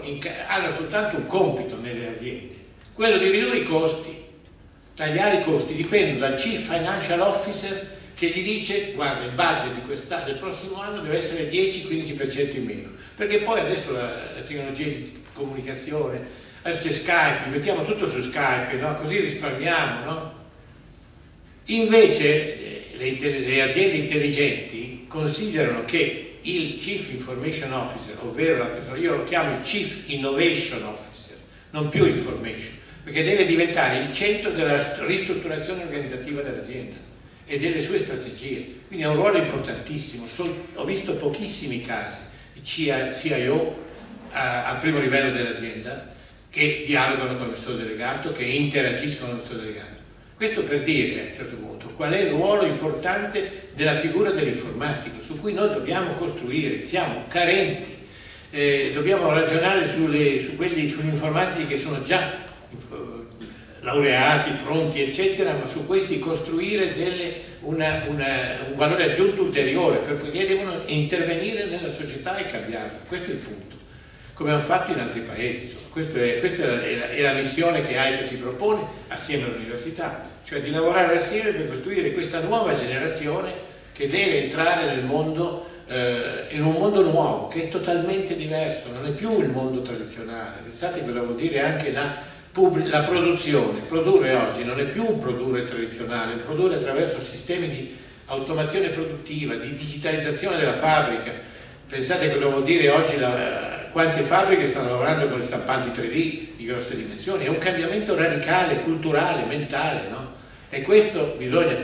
in, hanno soltanto un compito nelle aziende, quello di ridurre i costi. Tagliare i costi dipendono dal Chief Financial Officer che gli dice guarda il budget del prossimo anno deve essere 10-15% in meno, perché poi adesso la, la tecnologia di comunicazione, adesso c'è Skype, mettiamo tutto su Skype, no? così risparmiamo. No? Invece eh, le, le aziende intelligenti considerano che il Chief Information Officer, ovvero la persona, io lo chiamo il Chief Innovation Officer, non più Information, perché deve diventare il centro della ristrutturazione organizzativa dell'azienda e delle sue strategie. Quindi ha un ruolo importantissimo. ho visto pochissimi casi di CIO al primo livello dell'azienda che dialogano con il suo delegato, che interagiscono con il suo delegato. Questo per dire a un certo punto qual è il ruolo importante della figura dell'informatico su cui noi dobbiamo costruire, siamo carenti, eh, dobbiamo ragionare sulle, su quelli, sugli informatici che sono già eh, laureati, pronti eccetera, ma su questi costruire delle, una, una, un valore aggiunto ulteriore perché devono intervenire nella società e cambiarla, questo è il punto come hanno fatto in altri paesi. Insomma. È, questa è la, è la, missione che AICA si propone assieme all'università, cioè di lavorare assieme per costruire questa nuova generazione che deve entrare nel mondo, eh, in un mondo nuovo, che è totalmente diverso, non è più il mondo tradizionale. Pensate cosa vuol dire anche la, la produzione. Produrre oggi non è più un produrre tradizionale, è un produrre attraverso sistemi di automazione produttiva, di digitalizzazione della fabbrica. Pensate cosa vuol dire oggi la, quante fabbriche stanno lavorando con le stampanti 3D di grosse dimensioni, è un cambiamento radicale, culturale, mentale, no? E questo bisogna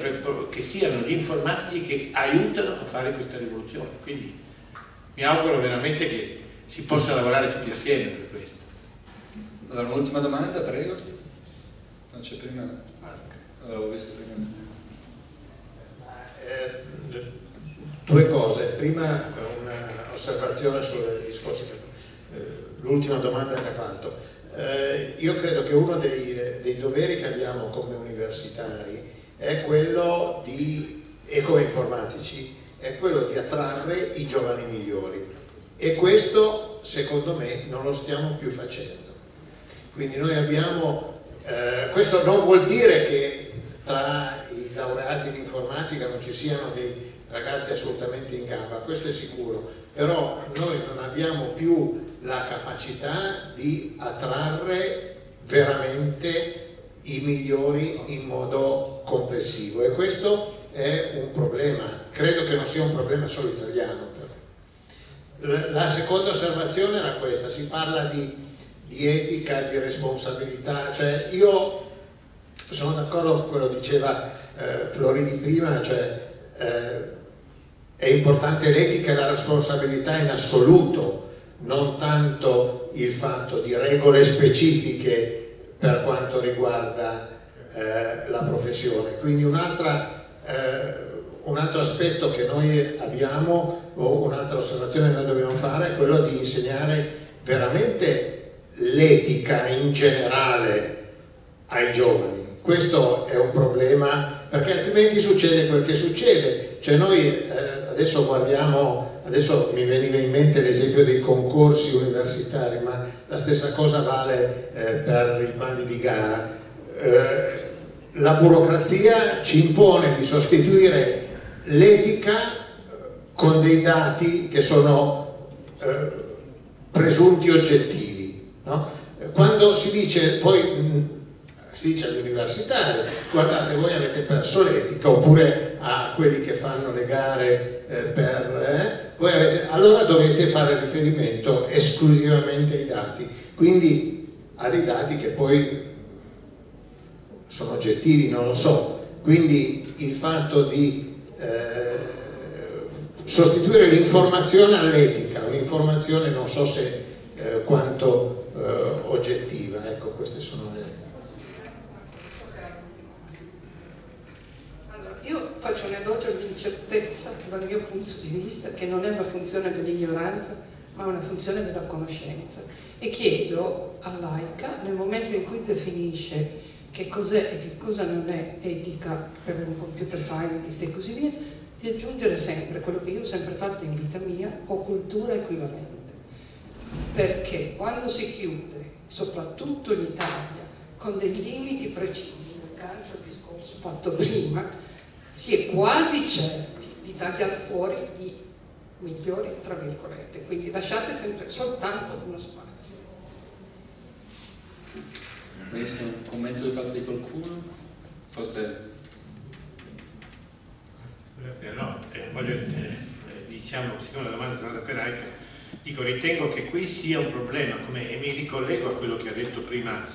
che siano gli informatici che aiutano a fare questa rivoluzione. Quindi mi auguro veramente che si possa lavorare tutti assieme per questo. Allora, un'ultima domanda, prego. Non c'è prima. L'avevo visto prima. Eh, due cose. Prima un'osservazione sul discorso, eh, l'ultima domanda che ha fatto. Eh, io credo che uno dei, dei, doveri che abbiamo come universitari è quello di, e come informatici, è quello di attrarre i giovani migliori. E questo, secondo me, non lo stiamo più facendo. Quindi noi abbiamo, eh, questo non vuol dire che tra i laureati in informatica non ci siano dei ragazzi assolutamente in gamba, questo è sicuro, però noi non abbiamo più la capacità di attrarre veramente i migliori in modo complessivo. E questo è un problema, credo che non sia un problema solo italiano però. La seconda osservazione era questa, si parla di, di etica, di responsabilità, cioè io sono d'accordo con quello che diceva eh, Floridi prima, cioè eh, è importante l'etica e la responsabilità in assoluto, non tanto il fatto di regole specifiche per quanto riguarda eh, la professione. Quindi eh, un altro aspetto che noi abbiamo, o un'altra osservazione che noi dobbiamo fare, è quello di insegnare veramente l'etica in generale ai giovani. Questo è un problema perché altrimenti succede quel che succede. Cioè noi eh, adesso guardiamo, adesso mi veniva in mente l'esempio dei concorsi universitari, ma la stessa cosa vale eh, per i bandi di gara. Eh, la burocrazia ci impone di sostituire l'etica con dei dati che sono eh, presunti oggettivi. No? Quando si dice, poi mh, si dice agli guardate voi avete perso l'etica, oppure a quelli che fanno le gare eh, per... Eh, avete, allora dovete fare riferimento esclusivamente ai dati, quindi a dei dati che poi sono oggettivi, non lo so. Quindi il fatto di eh, sostituire l'informazione all'etica, un'informazione non so se eh, quanto oggettiva, ecco queste sono le... Io faccio un elogio di incertezza dal mio punto di vista, che non è una funzione dell'ignoranza, ma una funzione della conoscenza. E chiedo a Laika, nel momento in cui definisce che cos'è e che cosa non è etica per un computer scientist e così via, di aggiungere sempre quello che io ho sempre fatto in vita mia, o cultura equivalente. Perché quando si chiude, soprattutto in Italia, con dei limiti precisi, nel calcio discorso fatto prima, si è quasi certi di tagliare fuori i migliori, tra virgolette, quindi lasciate sempre soltanto uno spazio. Benissimo, un commento da parte di qualcuno? Forse... No, eh, voglio, eh, diciamo, siccome la domanda è stata per Aika, dico, ritengo che qui sia un problema, come, e mi ricollego a quello che ha detto prima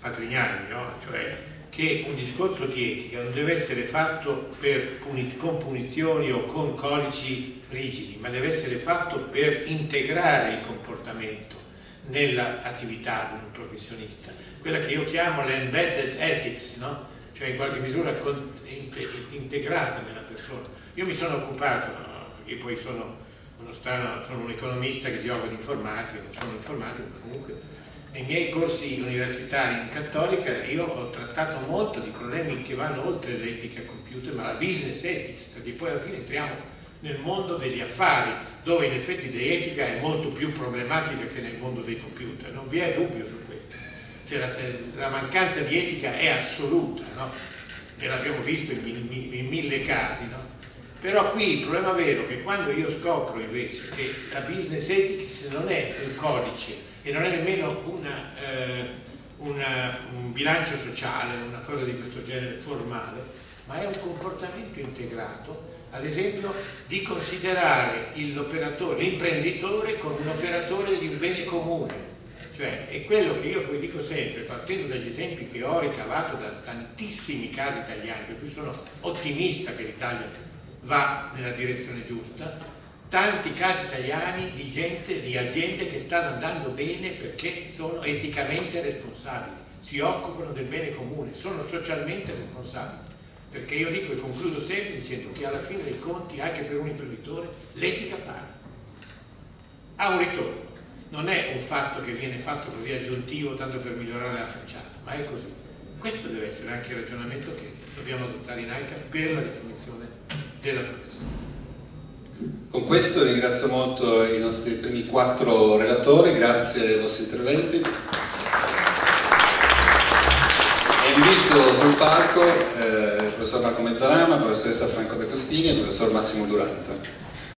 Patrignani, no? cioè che un discorso di etica non deve essere fatto puni con punizioni o con codici rigidi, ma deve essere fatto per integrare il comportamento nell'attività di un professionista, quella che io chiamo l'embedded ethics, no? cioè in qualche misura integrata nella persona. Io mi sono occupato, perché poi sono, uno strano, sono un economista che si occupa di informatica, non sono informatico, comunque nei miei corsi universitari in Cattolica io ho trattato molto di problemi che vanno oltre l'etica computer, ma la business ethics, perché poi alla fine entriamo nel mondo degli affari, dove in effetti l'etica è molto più problematica che nel mondo dei computer, non vi è dubbio su questo. Cioè la, la, mancanza di etica è assoluta, no? e l'abbiamo visto in, in, in mille casi, no? Però qui il problema vero è che quando io scopro invece che la business ethics non è un codice, e non è nemmeno una, eh, una, un bilancio sociale, una cosa di questo genere formale, ma è un comportamento integrato ad esempio, di considerare l'imprenditore come un operatore di un bene comune. Cioè, è quello che io poi dico sempre, partendo dagli esempi che ho ricavato da tantissimi casi italiani, per cui sono ottimista che l'Italia va nella direzione giusta, tanti casi italiani di gente, di aziende che stanno andando bene perché sono eticamente responsabili, si occupano del bene comune, sono socialmente responsabili. Perché io dico e concludo sempre dicendo che alla fine dei conti, anche per un imprenditore, l'etica paga. Ha un ritorno. Non è un fatto che viene fatto così aggiuntivo tanto per migliorare la facciata, ma è così. Questo deve essere anche il ragionamento che dobbiamo adottare in AICA per la definizione della professione. Con questo ringrazio molto i nostri primi quattro relatori, grazie ai vostri interventi invito sul palco eh, il professor Marco Mezzarama, la professoressa Franco De Costini e il professor Massimo Duranta.